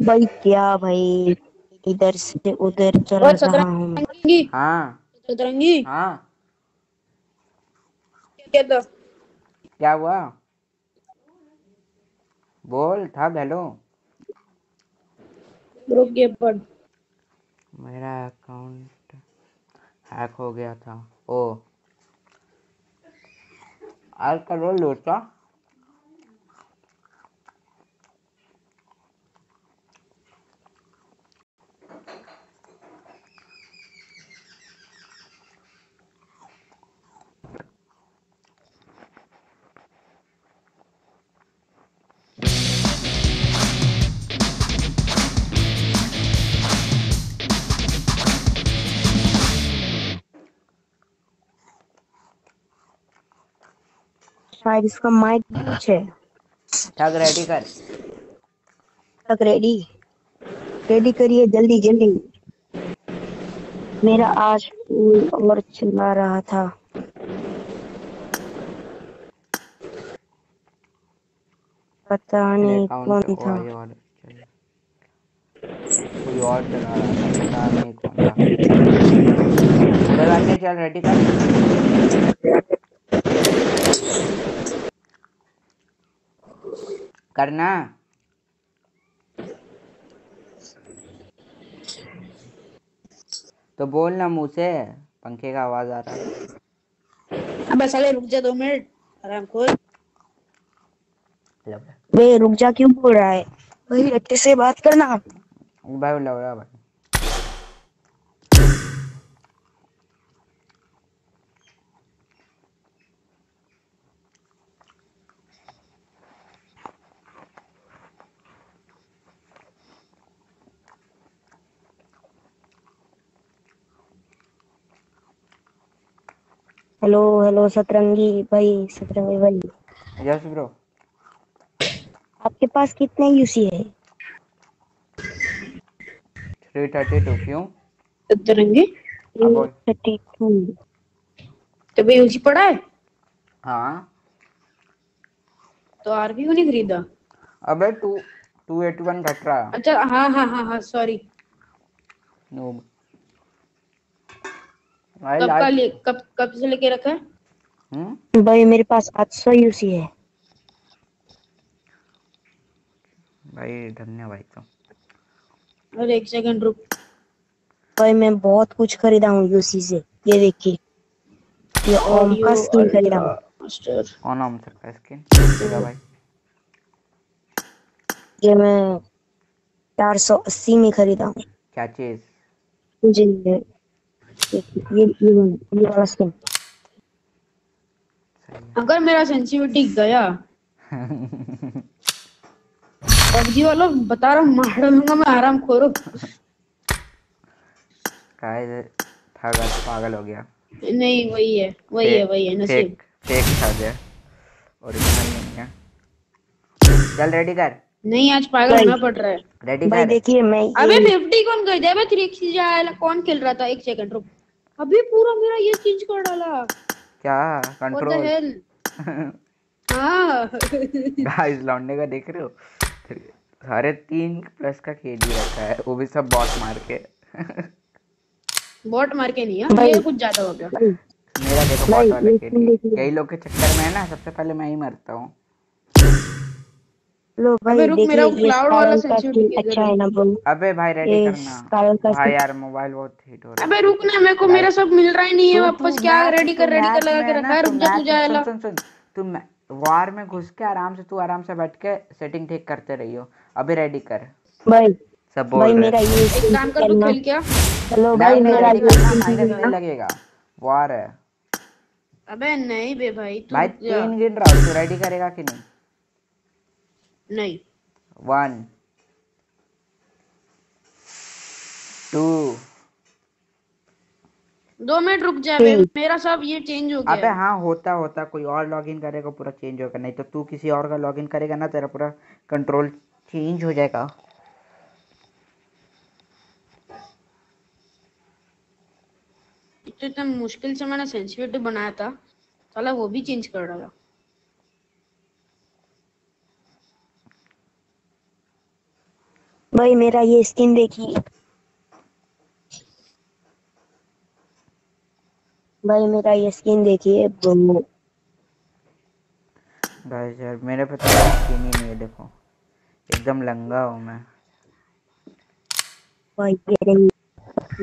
भाई क्या भाई? इधर से उधर चल रहा हूँ सतरंगी हाँ। सतरंगी हाँ। क्या तो क्या हुआ? बोल था हेलो। रुक गया पढ़ मेरा अकाउंट हैक हो गया था। ओ। आज करो लोटा शायद इसका माइक कुछ है। ठग रेडी कर। तक रेडी रेडी करिए जल्दी जल्दी। मेरा आज फूल और चिल्ला रहा था। पता नहीं कौन था। कोई और चला रहा था पता नहीं कौन था। चल रेडी कर। करना। तो बोल ना मुँह से पंखे का आवाज़ आ रहा है। अबे साले रुक जा दो मिनट आराम खोल। लो। वे रुक जा क्यों बोल रहा है? भाई अच्छे से बात करना। भाई लग रहा भाई हेलो हेलो सतरंगी भाई सतरंगी भाई। यस ब्रो आपके पास कितने यूसी है? थ्री थर्टी टू क्यों? सतरंगी? थर्टी टू तो भाई उसी पड़ा है? हाँ। तो आरपी क्यों नहीं खरीदा? अबे टू टू एटी वन घट रहा अच्छा हाँ हाँ हाँ हाँ सॉरी भाई कब का ले कब कब से लेके रखा है? हम्म? भाई मेरे पास आठ सौ यूसी है। भाई धन्य भाई तो। अरे एक सेकंड रुक। भाई मैं बहुत कुछ खरीदा हूँ यूसी से। ये देखिए। ये ओम का स्किन खरीदा हूँ। मास्टर कौन हम सर का स्किन देखा भाई। ये मैं चार सौ अस्सी में खरीदा हूँ। क्या चीज़? मुझे ये ये वाला- ये वाला स्किन अगर मेरा सेंसिटिविटी गया पबजी वालों बता रहा हूँ मार डालूँगा मैं आराम खोरो काय था गया पागल हो गया। नहीं वही है वही है वही है नसीब। फेक फेक था गया ओरिजिनल नहीं है। चल रेडी कर? नहीं आज पागल होना पड़ रहा है। रेडी भाई कर? देखिए मैं अबे ये फिफ्टी कौन कर दिया अबे थ्री एक्स जाएगा कौन खेल रहा था? एक सेकंड रुक। अभी पूरा मेरा ये चेंज कर डाला। क्या? व्हाट द कंट्रोल हेल हाँ। गाइस लौंडे का देख रहे हो? सारे तीन प्लस का केडी रखा है वो भी सब बॉट मार के। बॉट मार के नहीं है भाई- ये कुछ ज़्यादा हो गया। मेरा देखो बॉट वाला देखिए। कई लोग के चक्कर में है ना सबसे पहले मैं ही मरता हूँ। लो भाई अबे रुक, मेरा देखिए ये cloud वाला का sensitivity अच्छा है? है ना ब्रो अबे भाई रेडी करना। स्कारल का भाई यार मोबाइल बहुत हीट हो रहा है। अबे रुक ना मेरे को मेरा सब मिल रहा ही नहीं है वापस क्या रेडी कर रेडी कर लगा के रखा है? रुक जा तू मैच- जाएगा सुन सुन सुन। तू मै- वार में घुस के आराम से तू आराम से बैठ के सेटिंग ठीक करते रहियो। अभी रेडी कर। भाई सब बोल भाई मेरा ये एक काम कर तू करना। खेल क्या? हेलो भाई मेरा रेडी ये लगेगा। वार है। अबे नहीं बे भाई तू भाई तीन गिन रहा हूँ तू रेडी करेगा कि नहीं? नहीं। वन टू दो मिनट रुक जा मेरा सब ये चेंज हो गया। है। हाँ होता होता कोई और लॉगिन करेगा पूरा चेंज होगा। नहीं तो तू किसी और का लॉगिन करेगा ना तेरा पूरा कंट्रोल चेंज हो जाएगा। तो इतना मुश्किल से मैंने सेंसिटिविटी बनाया था साला वो भी चेंज कर डाला। भाई मेरा ये स्किन देखिए। भाई मेरा ये स्किन देखिए गाइस यार मेरे पे तो स्किन ही नहीं है देखो। एकदम लंगा हूँ मैं। भाई ये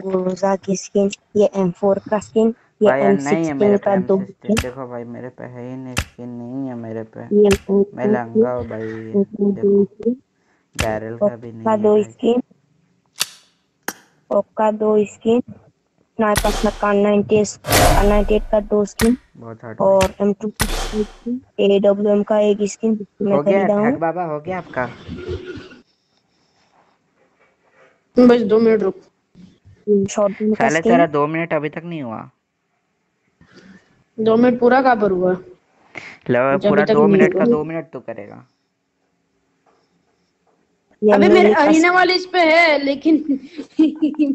गोरोजा की स्किन ये M4 का स्किन ये भाई यार नहीं है मेरे M16 का दो देखो भाई मेरे पे है ही नहीं स्किन नहीं है मेरे पे। मैं लंगा हूँ भाई देखो। बैरल का भी नहीं दो स्किन। ओप का दो स्किन। स्नाइपर का 90 98 का दो स्किन। बहुत हार्ड और M2 का स्किन AWM का एक स्किन मैं हो। गया बाबा हो गया आपका? बस दो मिनट रुक। साले तेरा दो मिनट अभी तक नहीं हुआ। दो मिनट पूरा कहाँ पर हुआ? लो पूरा दो मिनट का दो मिनट तो करेगा। अबे मेरे अरीना वाले इस पे है लेकिन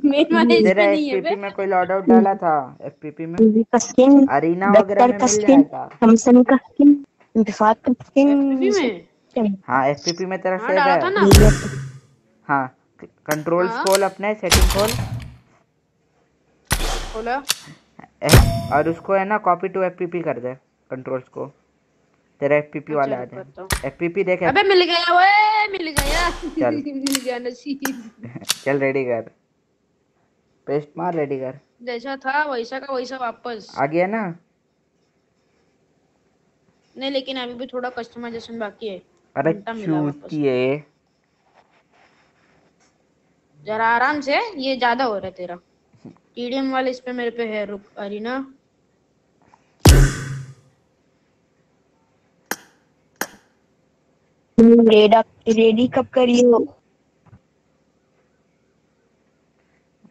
मेन वाले इस पे नहीं है एफपीपी में कोई लॉट आउट डाला था एफपीपी में? का स्किन अरीना वगैरह में का स्किन थॉमसन का स्किन इंतफाक का स्किन हाँ एफपीपी में तेरा हाँ सेव है। हाँ कंट्रोल्स। खोल अपने सेटिंग खोल। ए- और उसको है ना कॉपी टू एफपीपी कर दे कंट्रोल्स को तेरा एफपीपी वाला आ अच्छा, जाए हूँ। एफपीपी देख अबे मिल गया ओए मिल गया। चल। मिल गया नसीब चल रेडी कर। पेस्ट मार रेडी कर। जैसा था वैसा का वैसा वापस। आ गया ना? नहीं लेकिन अभी भी थोड़ा कस्टमाइजेशन बाकी है। अरे वापस। चूतिए जरा आराम से ये ज़्यादा हो रहा है तेरा। टीडीएम वाले इस पे मेरे पे है रुक अरीना। रेडा रेडी कब करी हो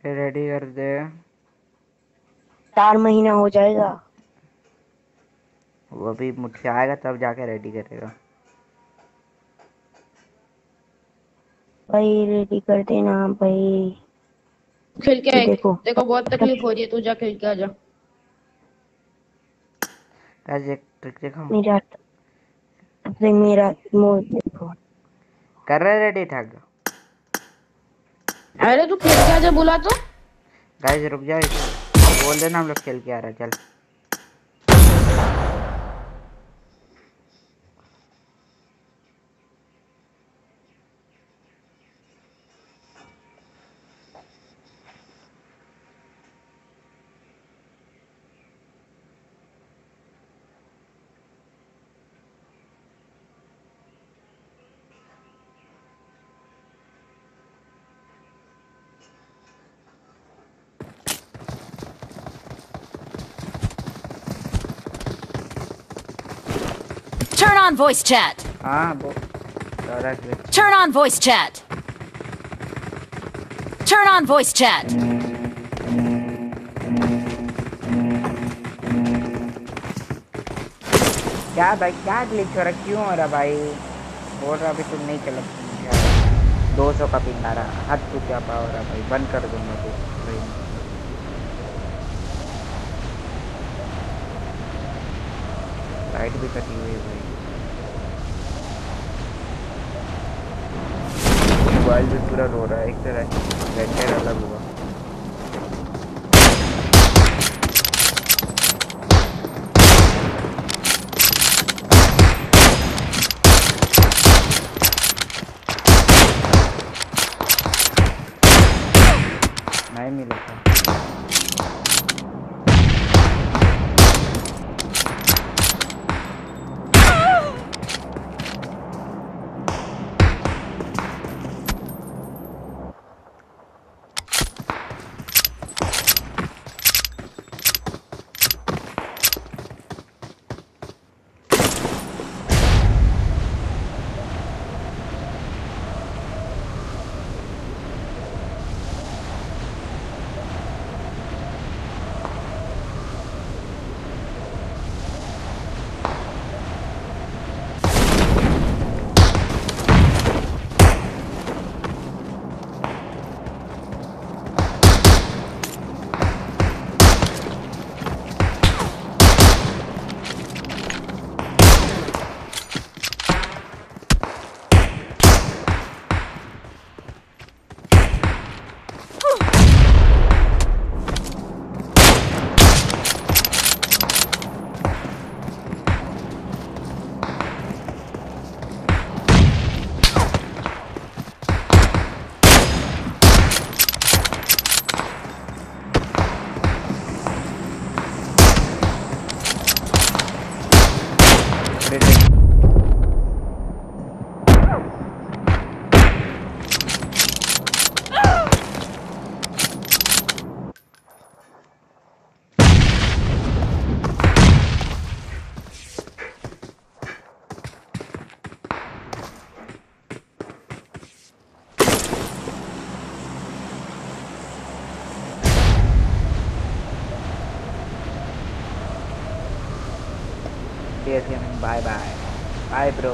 रेडी कर दे। चार महीना हो जाएगा। वो अभी मुझसे आएगा तब जाके रेडी करेगा। भाई रेडी कर देना भाई। खेल के देखो। देखो बहुत तकलीफ़ हो रही है तू जा खेल के आ जा। गाइस एक ट्रिक दिखाऊँ मेरा अपने मेरा मोड देखो कर रहे रेडी था अरे तू खेल के आ जा बोला तो। गाइस रुक जा बोल देना हम लोग खेल के आ रहे हैं चल Turn on voice chat. हाँ वो Turn on voice chat. Turn on voice chat. क्या भाई क्या ग्लिच हो रहा क्यों हो रहा भाई? बोल रहा अभी तुम नहीं चला दो सौ का पिंग आ रहा हद तू क्या पा हो रहा भाई? बंद कर दूँगा तू। लाइट भी कटी हुई है भाई। मोबाइल भी पूरा रो रहा है एक तरह अलग हुआ।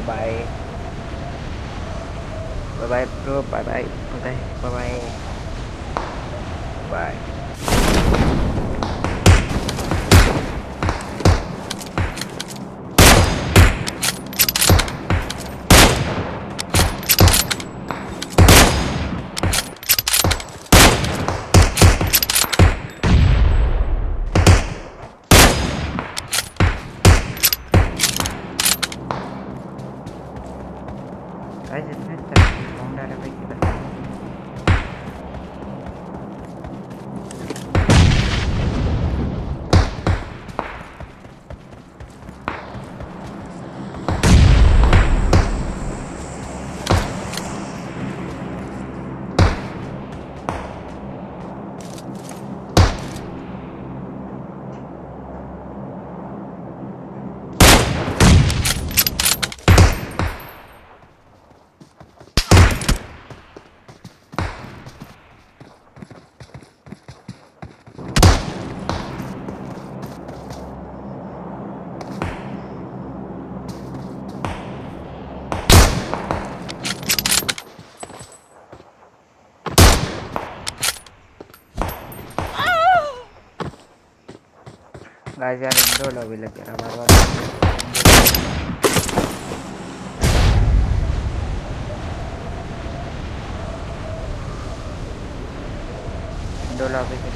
Bye गाइस यार विंडो लॉबी लग गया हमारे पास विंडो लॉबी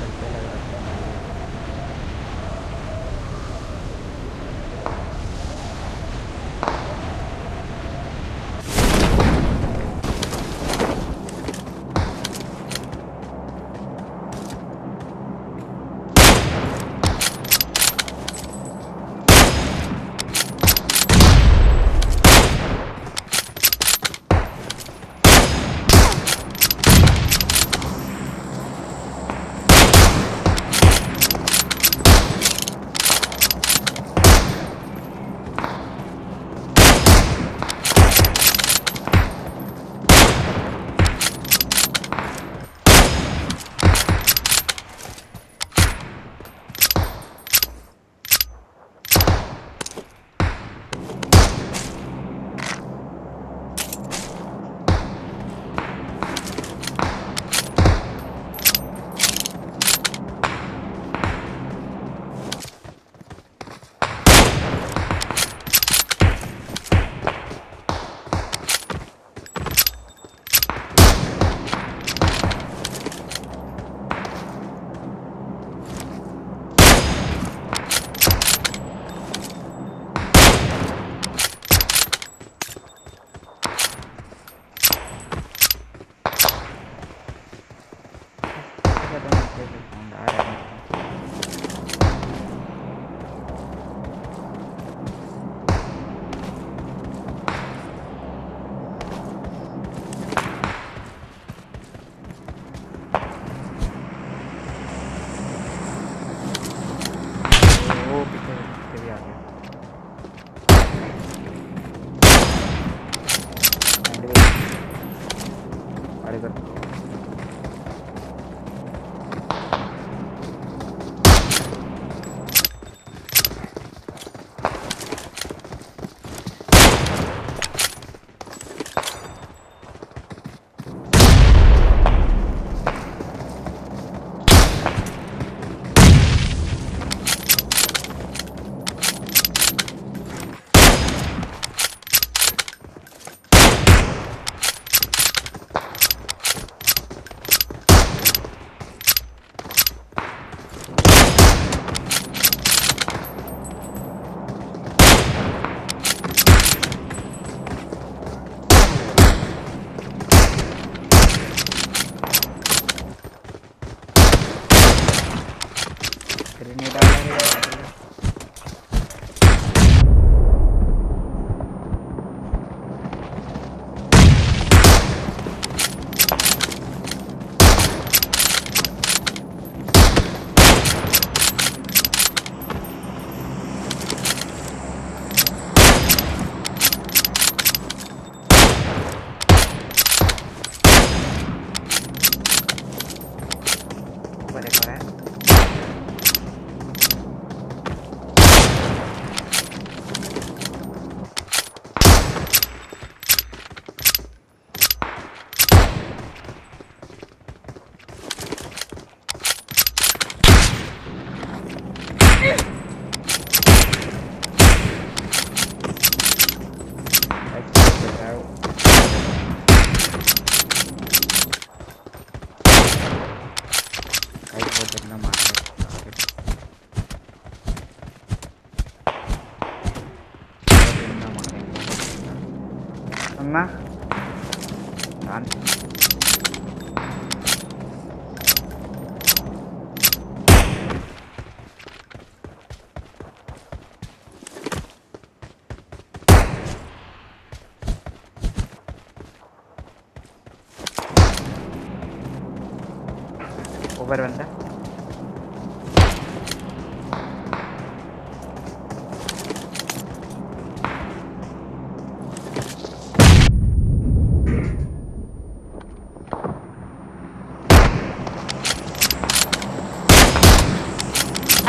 ऊपर बंदा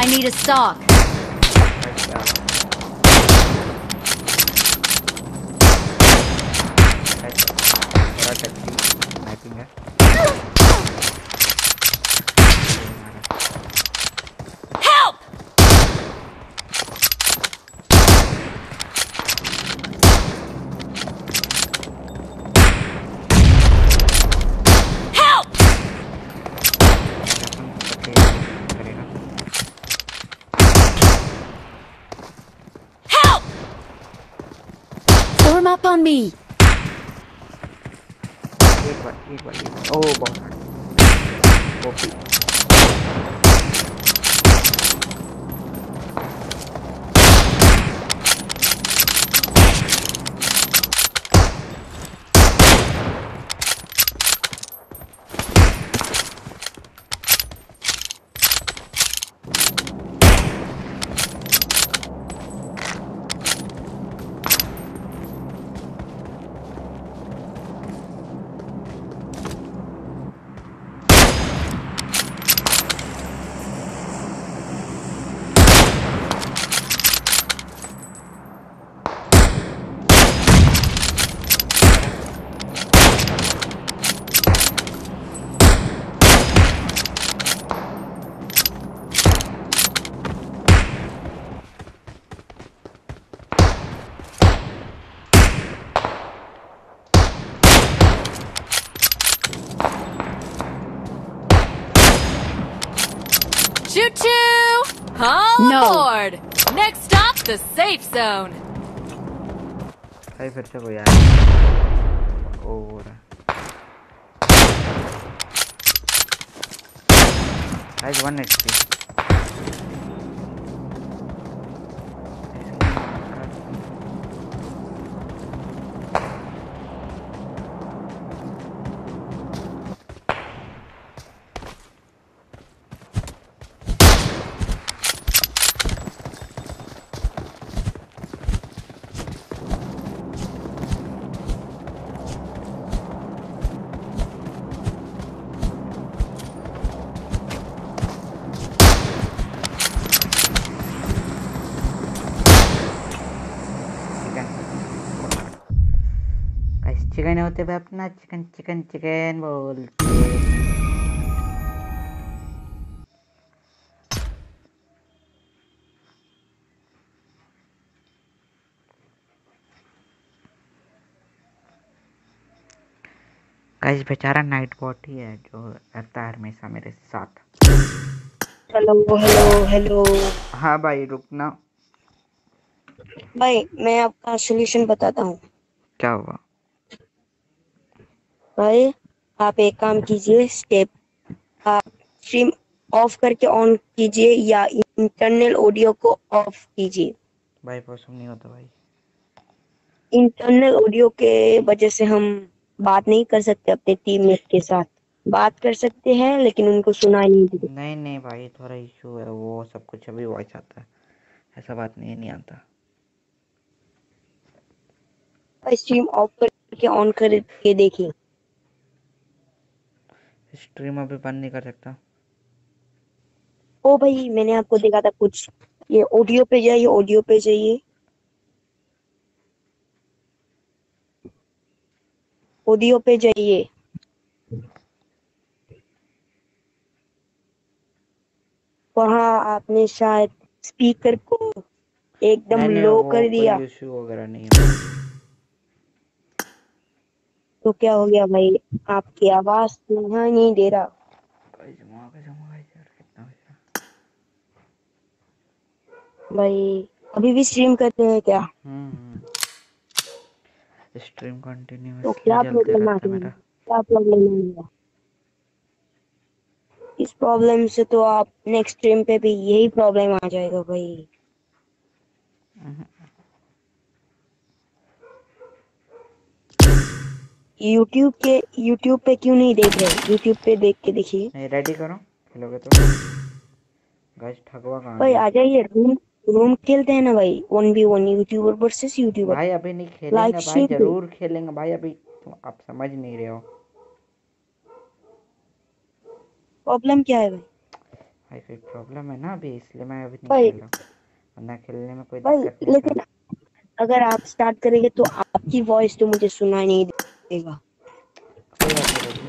I need a stock. Choo choo! All No. aboard! Next stop, the safe zone. भाई फिर से कोई आया ओ हो रहा गाइस वन एचपी होते हुए अपना चिकन चिकन चिकन बोलते. गाइस बेचारा नाइट बॉट ही है जो रहता है हमेशा मेरे साथ। हेलो हेलो हेलो हाँ भाई रुकना। भाई मैं आपका सोल्यूशन बताता हूँ। क्या हुआ? भाई आप एक काम कीजिए स्टेप आप स्ट्रीम ऑफ़ करके ऑन कीजिए या इंटरनल ऑडियो को ऑफ़ कीजिए। भाई पॉसिबल नहीं होता भाई। इंटरनल ऑडियो के वजह से हम बात नहीं कर सकते अपने टीममेट के साथ। बात कर सकते हैं लेकिन उनको सुनाई नहीं देते। नहीं नहीं भाई थोड़ा इशू है वो सब कुछ अभी वॉइस आता है। ऐसा बात नहीं नहीं आता। स्ट्रीम ऑफ़ करके ऑन करके देखिए। स्ट्रीम अभी बंद नहीं कर सकता। ओ भाई मैंने आपको देखा था कुछ। ये ऑडियो पे जाइए ऑडियो पे जाइए। ऑडियो पे जाइए। वहाँ आपने शायद स्पीकर को एकदम लो कर दिया। इशू वगैरह नहीं है। तो क्या हो गया भाई? आपकी आवाज़ सुनाई नहीं दे रहा। भाई रहा अभी भी स्ट्रीम करते हैं क्या? हम्म स्ट्रीम कंटिन्यूस तो क्या प्रॉब्लम आ रहता है क्या प्रॉब्लम आ गया इस प्रॉब्लम से तो आप नेक्स्ट स्ट्रीम पे भी यही प्रॉब्लम आ जाएगा भाई। यूट्यूब के यूट्यूब पे क्यों नहीं देख रहे? यूट्यूब पे देख के देखिए। नहीं रेडी करो। खेलोगे तो गाइस ठगवा कहाँ भाई आ जाइए। रूम रूम खेलते हैं ना भाई। One v one youtuber versus youtuber भाई अभी नहीं खेलेंगे Like, भाई ज़रूर खेलेंगे। भाई अभी तुम आप समझ नहीं रहे हो। प्रॉब्लम क्या है भाई? भाई कोई प्रॉब्लम है ना अभी इसलिए मैं अभी नहीं खेल रहा। वरना खेलने में कोई दिक्कत नहीं लेकिन अगर आप स्टार्ट करेंगे तो आपकी वॉइस तो मुझे सुनाई नहीं देगा बात ready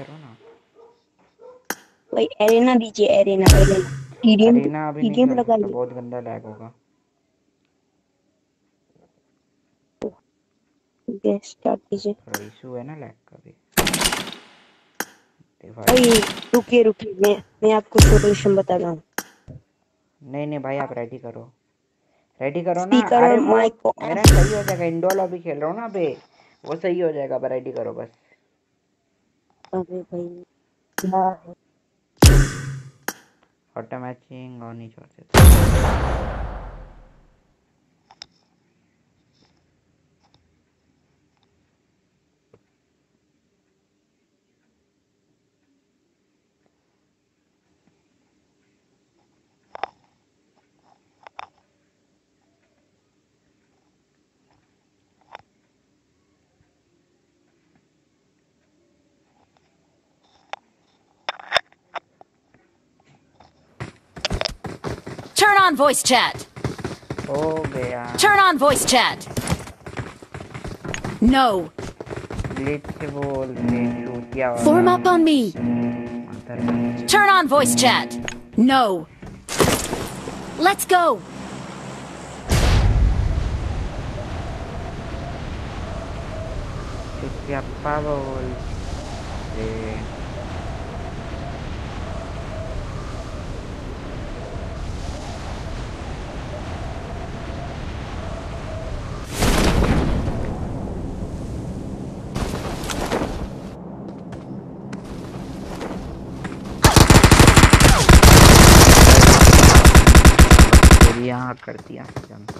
भाई एरेना दीजिए एरेना एरेना टीडीएम टीडीएम लगाइए बहुत गंदा लैग होगा। स्टार्ट कीजिए। थोड़ा इशू है ना लैग का भी। भाई। रुकिए रुकिए मैं मैं आपको सोल्यूशन बताता हूँ। नहीं नहीं भाई आप रेडी करो। रेडी करो ना। अरे माइक को मेरा सही हो जाएगा इंडोर लॉबी खेल रहा हूँ ना अबे वो सही हो जाएगा वैरायटी करो बस। अरे भाई क्या है ऑटो मैचिंग और नहीं छोड़ on voice chat. Oh, yeah. Turn on voice chat. No. Form up on me. Turn on voice chat. No. Let's go. Siapa? कर दिया। जानता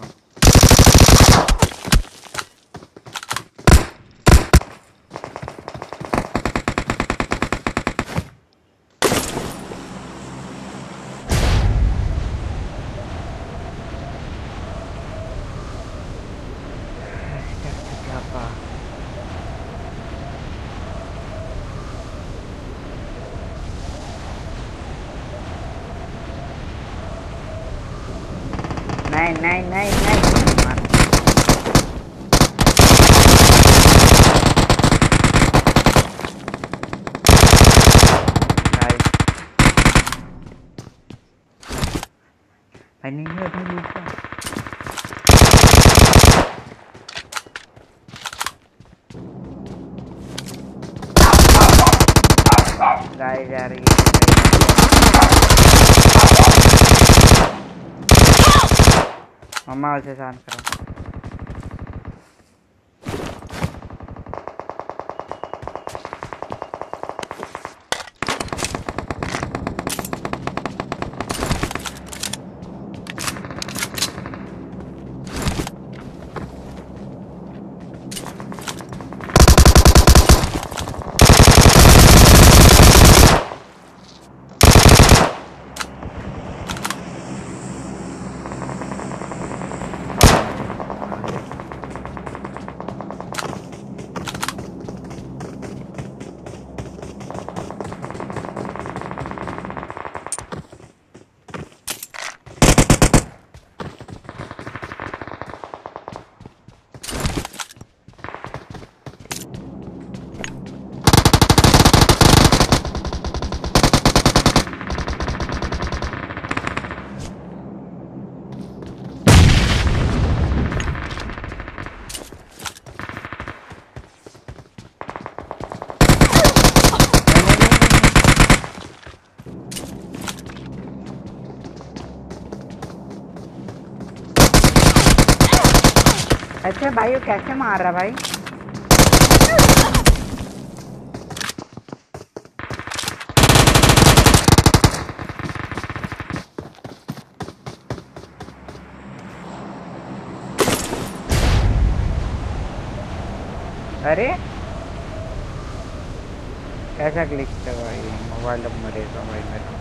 अच्छा भाई, वो कैसे मार रहा भाई? अरे? कैसा क्लिक था भाई? मोबाइल अब मरेगा भाई मेरा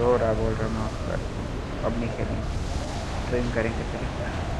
रो रहा बोल रहा मैं उसका अब नहीं खेलेंगे। स्ट्रीम करेंगे चलो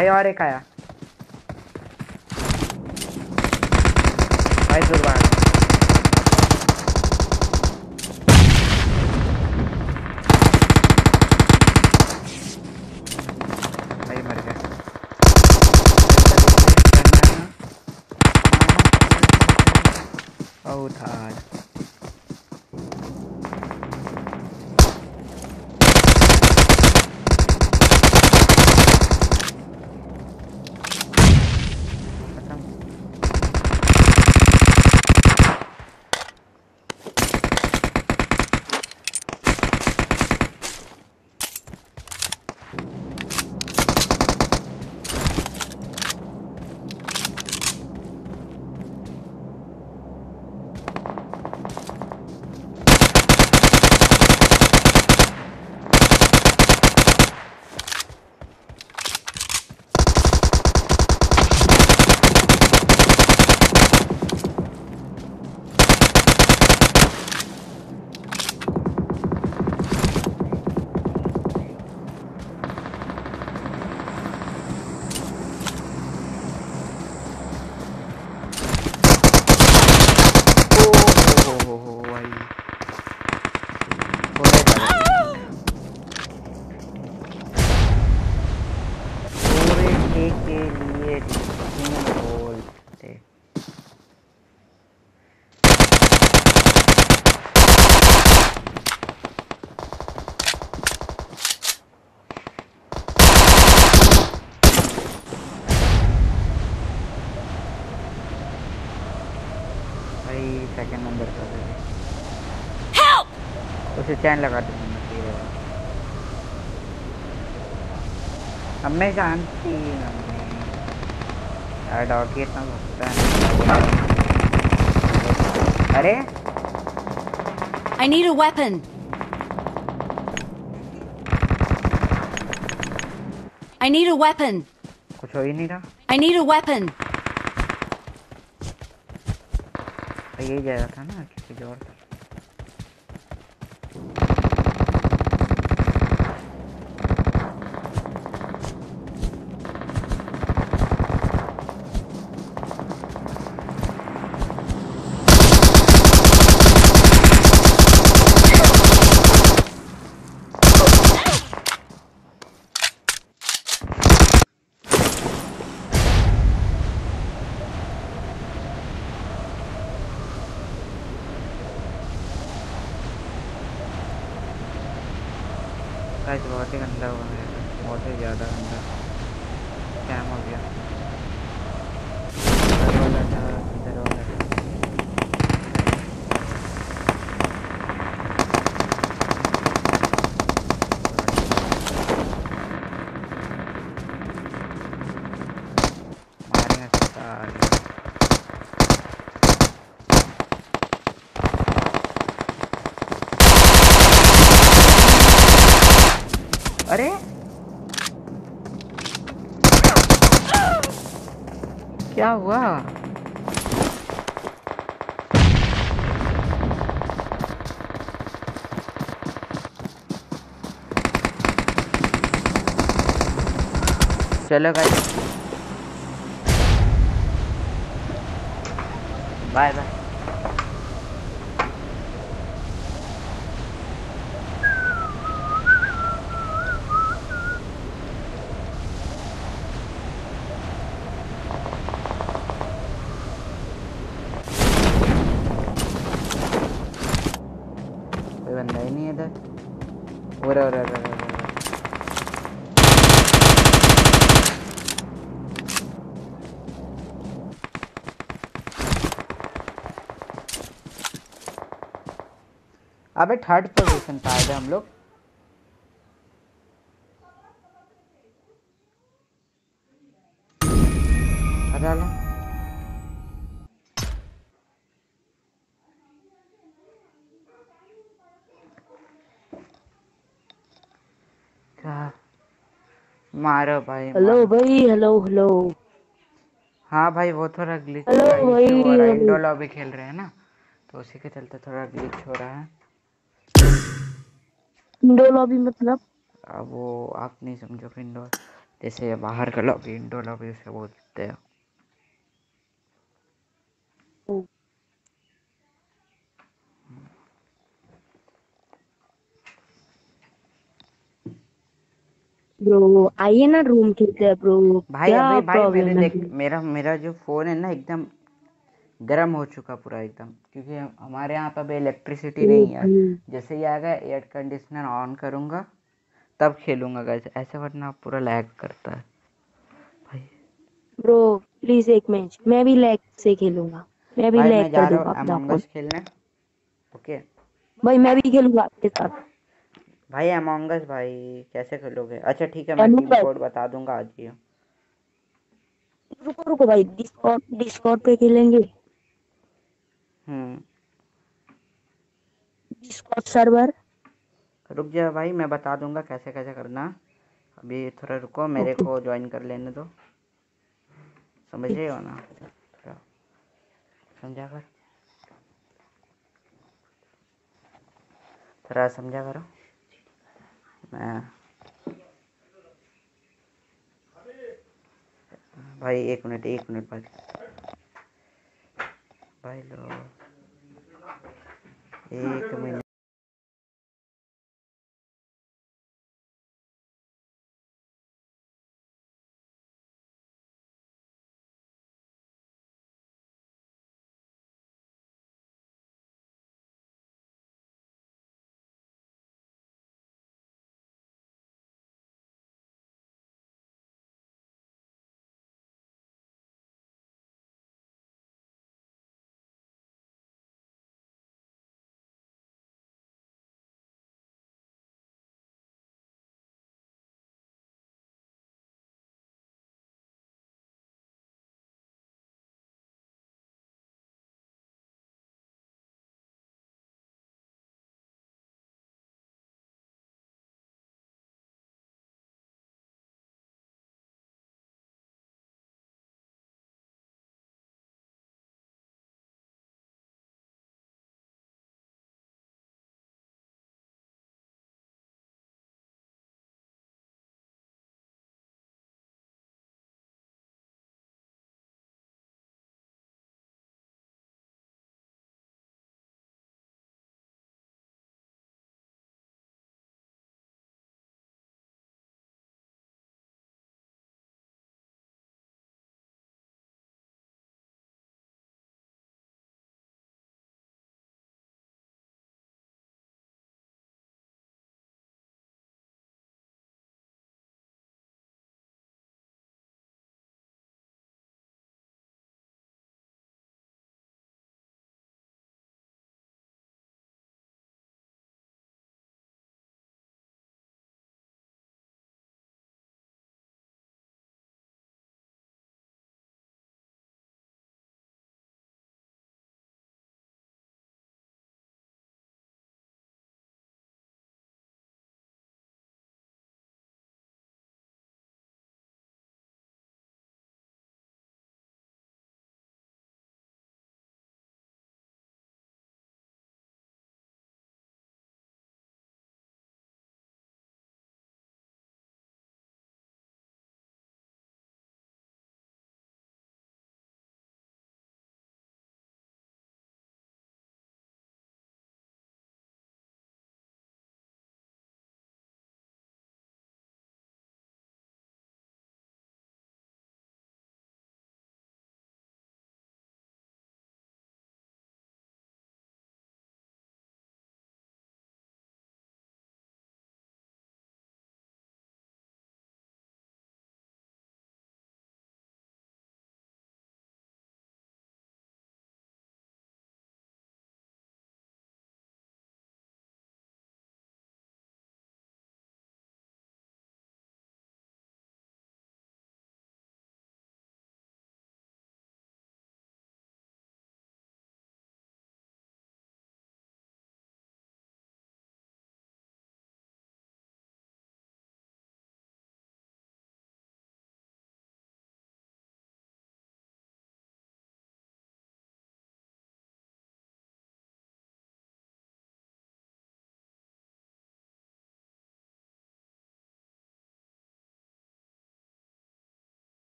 भाई और एक आया भाई दूर बाहर भाई मर गया बहुत हार्ड ओ हो हो भाई थोड़े बड़े। पूरे के के लिए तीन बोलते भाई सेकंड नंबर पर है। उसे चैन लगा दूँगा धीरे हमें जानती हमें डॉगी इतना भगता है अरे I need a weapon. I need a weapon. कुछ हो ही नहीं रहा I need a weapon. यही जगह था ना किसी और था गाइस बहुत ही गंदा हुआ है बहुत ही ज़्यादा गंदा स्कैम हो गया इधर वाला था इधर वाला था मारेंगे साले। अरे क्या हुआ चलो गाइस बाय बाय कोई बंदा ही नहीं है इधर ओरे ओरे ओरे ओरे ओरे। अबे थर्ड पोजीशन पे आए थे हम लोग। मारो भाई हेलो भाई हेलो हेलो। हाँ भाई वो थोड़ा ग्लिच हेलो भाई, हो है। इंडो लॉबी खेल रहे हैं ना तो उसी के चलते थोड़ा ग्लिच हो रहा है। इंडो लॉबी मतलब? अब वो आप नहीं समझो इंडो जैसे बाहर का लॉबी इंडो लॉबी उसे बोलते हैं। ब्रो आइए ना रूम खेलते हैं ब्रो। भाई अभी भाई मेरे देख मेरा मेरा जो फ़ोन है ना एकदम गर्म हो चुका पूरा एकदम क्योंकि हमारे यहाँ पे अभी इलेक्ट्रिसिटी नहीं है। जैसे ही आएगा एयर कंडीशनर ऑन करूँगा तब खेलूँगा गाइस ऐसे वरना पूरा लैग करता है। भाई। ब्रो प्लीज़ एक मैच मैं भी लैग से खेलूँगा। मैं भी भाई लैग कर दूँगा अमंग अस खेलने। ओके भाई मैं भी खेलूँगा आपके साथ। भाई अमंग अस भाई कैसे खेलोगे? अच्छा ठीक है मैं टीम कोड बता दूँगा आज ही। रुको रुको भाई डिस्कॉर्ड डिस्कॉर्ड पे खेलेंगे। हम्म। डिस्कॉर्ड सर्वर रुक जा भाई मैं बता दूँगा कैसे कैसे करना। अभी थोड़ा रुको मेरे को ज्वाइन कर लेने दो। समझ हो ना? समझा कर। थोड़ा समझा करो। मैं भाई एक मिनट एक मिनट भाई। भाई लो एक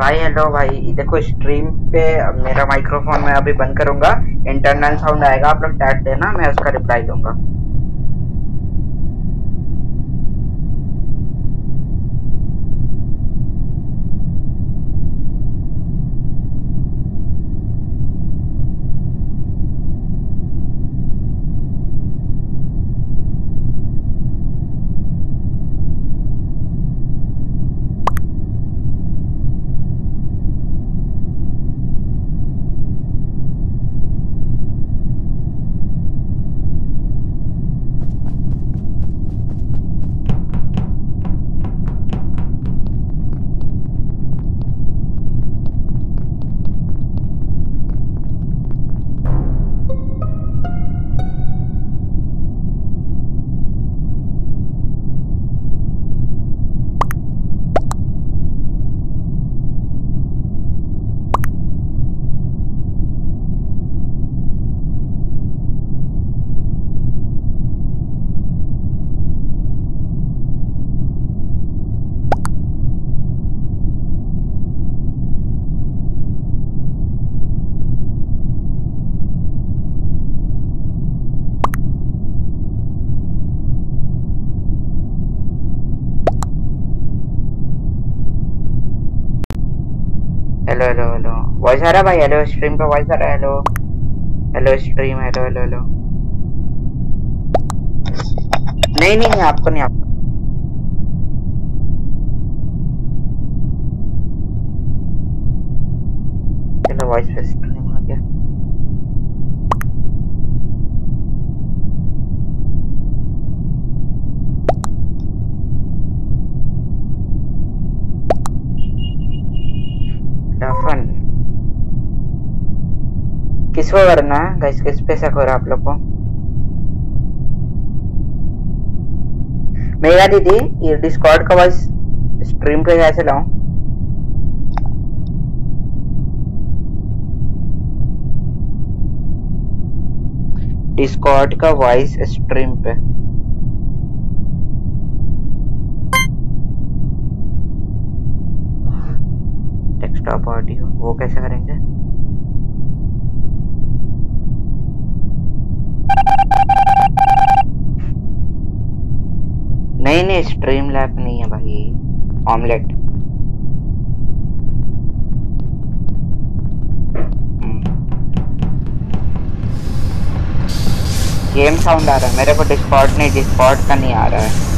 भाई हेलो भाई। देखो स्ट्रीम पे मेरा माइक्रोफोन मैं अभी बंद करूँगा। इंटरनल साउंड आएगा, आप लोग टैग देना, मैं उसका रिप्लाई दूँगा। हेलो हेलो हेलो वॉइस आ रहा भाई? हेलो स्ट्रीम पे वॉइस आ रहा hello hello stream hello hello hello नहीं नहीं नहीं, आपको नहीं, आपको चलो वॉइस स्ट्रीम आ गया डफन किस करना है गाइस किस पे शक हो रहा आप लोग को मेरा दीदी ये डिस्कॉर्ड का वॉइस स्ट्रीम पे कैसे लाऊं डिस्कॉर्ड का वॉइस स्ट्रीम पे डेस्कटॉप ऑडियो वो कैसे करेंगे नहीं नहीं स्ट्रीम लैप नहीं है भाई। ऑमलेट गेम साउंड आ रहा है। मेरे को डिस्कॉर्ड नहीं डिस्कॉर्ड का नहीं आ रहा है।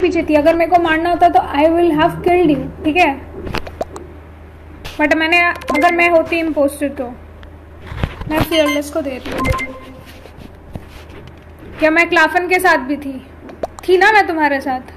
पीछे थी। अगर मेरे को मारना होता तो I will have killed you ठीक है? बट मैंने, अगर मैं होती इम्पोस्टर तो। मैं फियरलेस को दे रही हूँ। क्या मैं क्लाफन के साथ भी थी। थी ना मैं तुम्हारे साथ?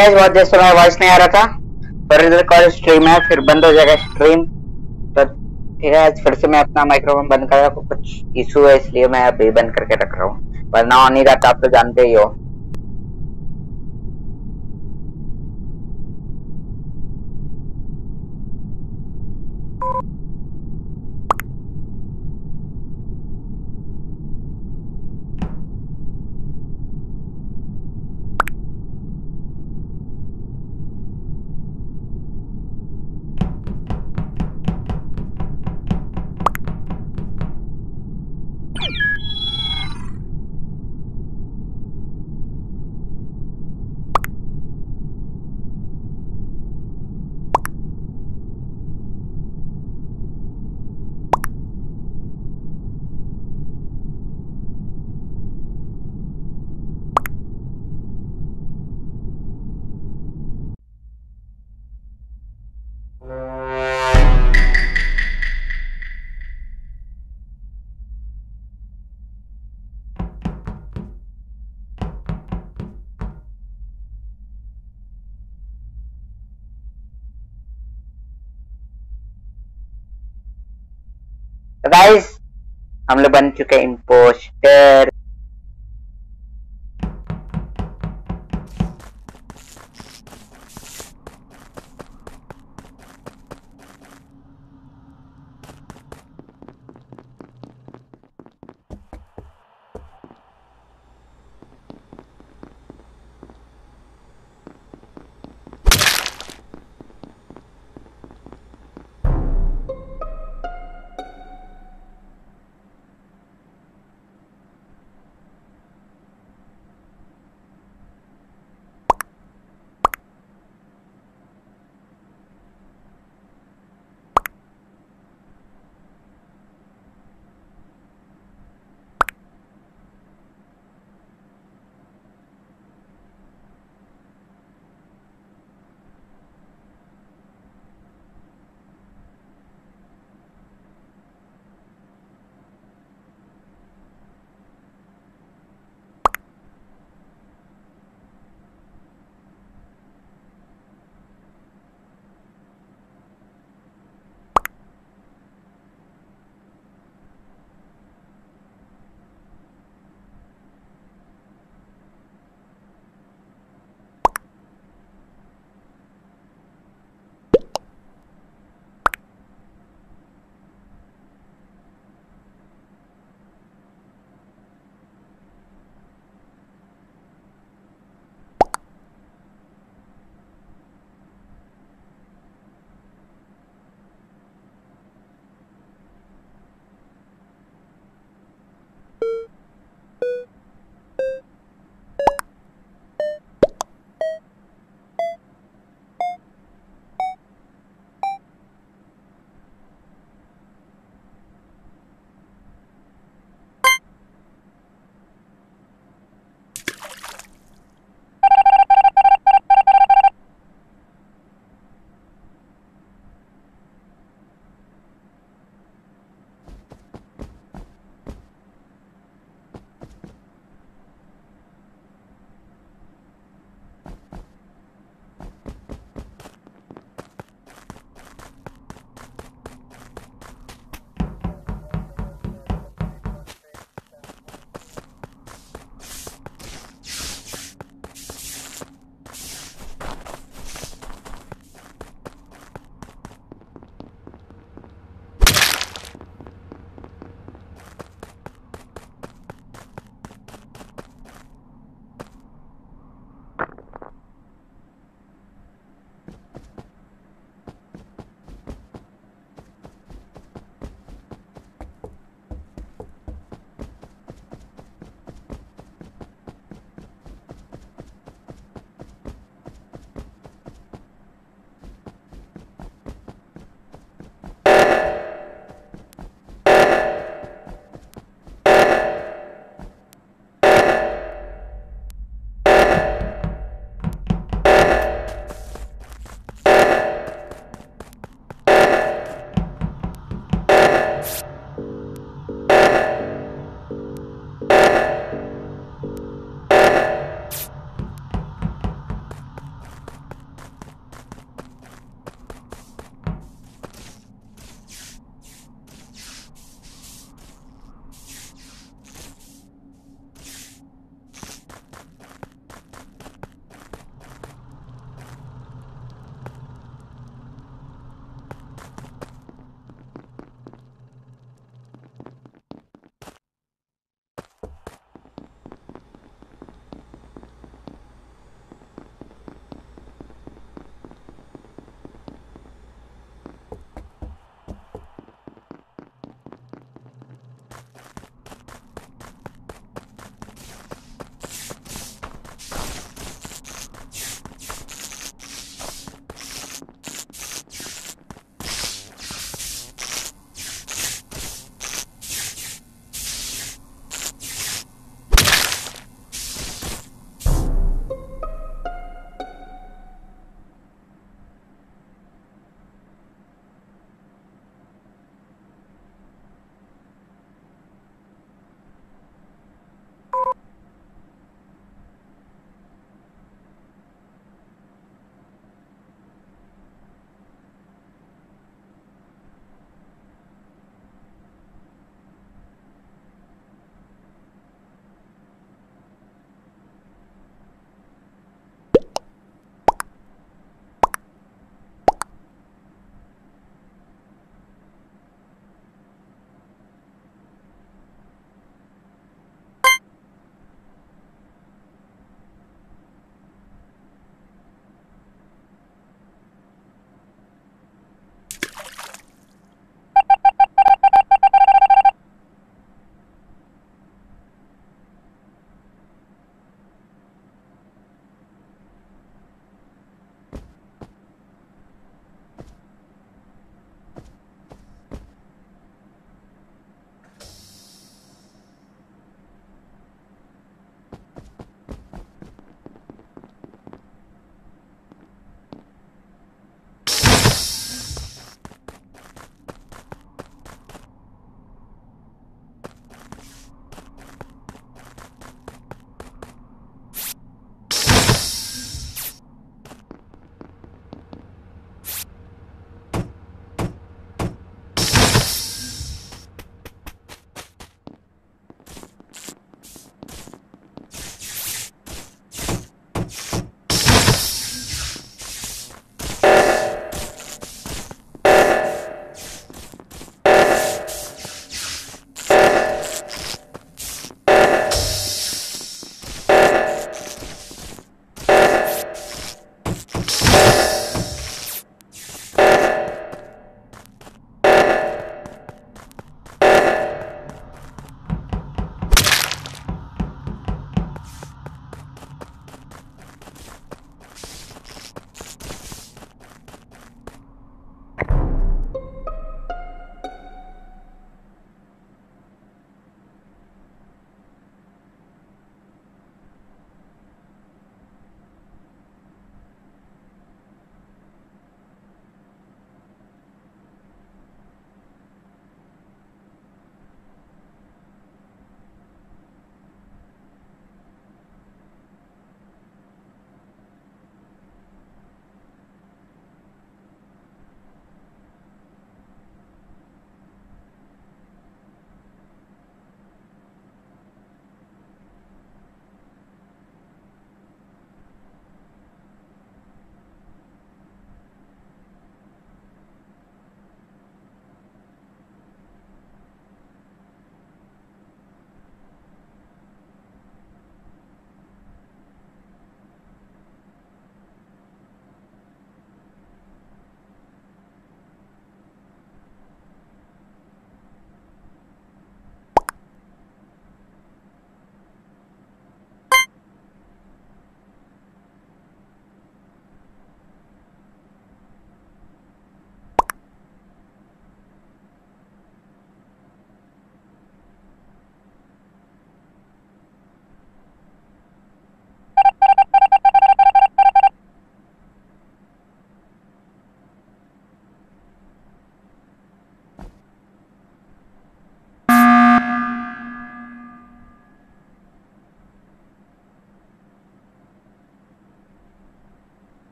गाइस बहुत देर से मेरा वॉइस नहीं आ रहा था? पर इधर कॉल स्ट्रीम है, फिर बंद हो जाएगा स्ट्रीम तो ठीक है, फिर से मैं अपना माइक्रोफोन बंद कर रहा हूँ, कुछ इशू है, इसलिए मैं अभी बंद करके रख रहा हूँ। वरना ऑन ही रहता, आप तो जानते ही हो। हम लोग बन चुके हैं इम्पोस्टर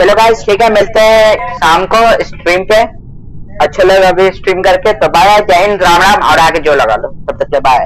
चलो गाइस ठीक है, मिलते हैं शाम को स्ट्रीम पे। अच्छे लोग अभी स्ट्रीम करके तो बाय जय हिंद, राम राम, और आगे जो लगा लो। तब तक बाय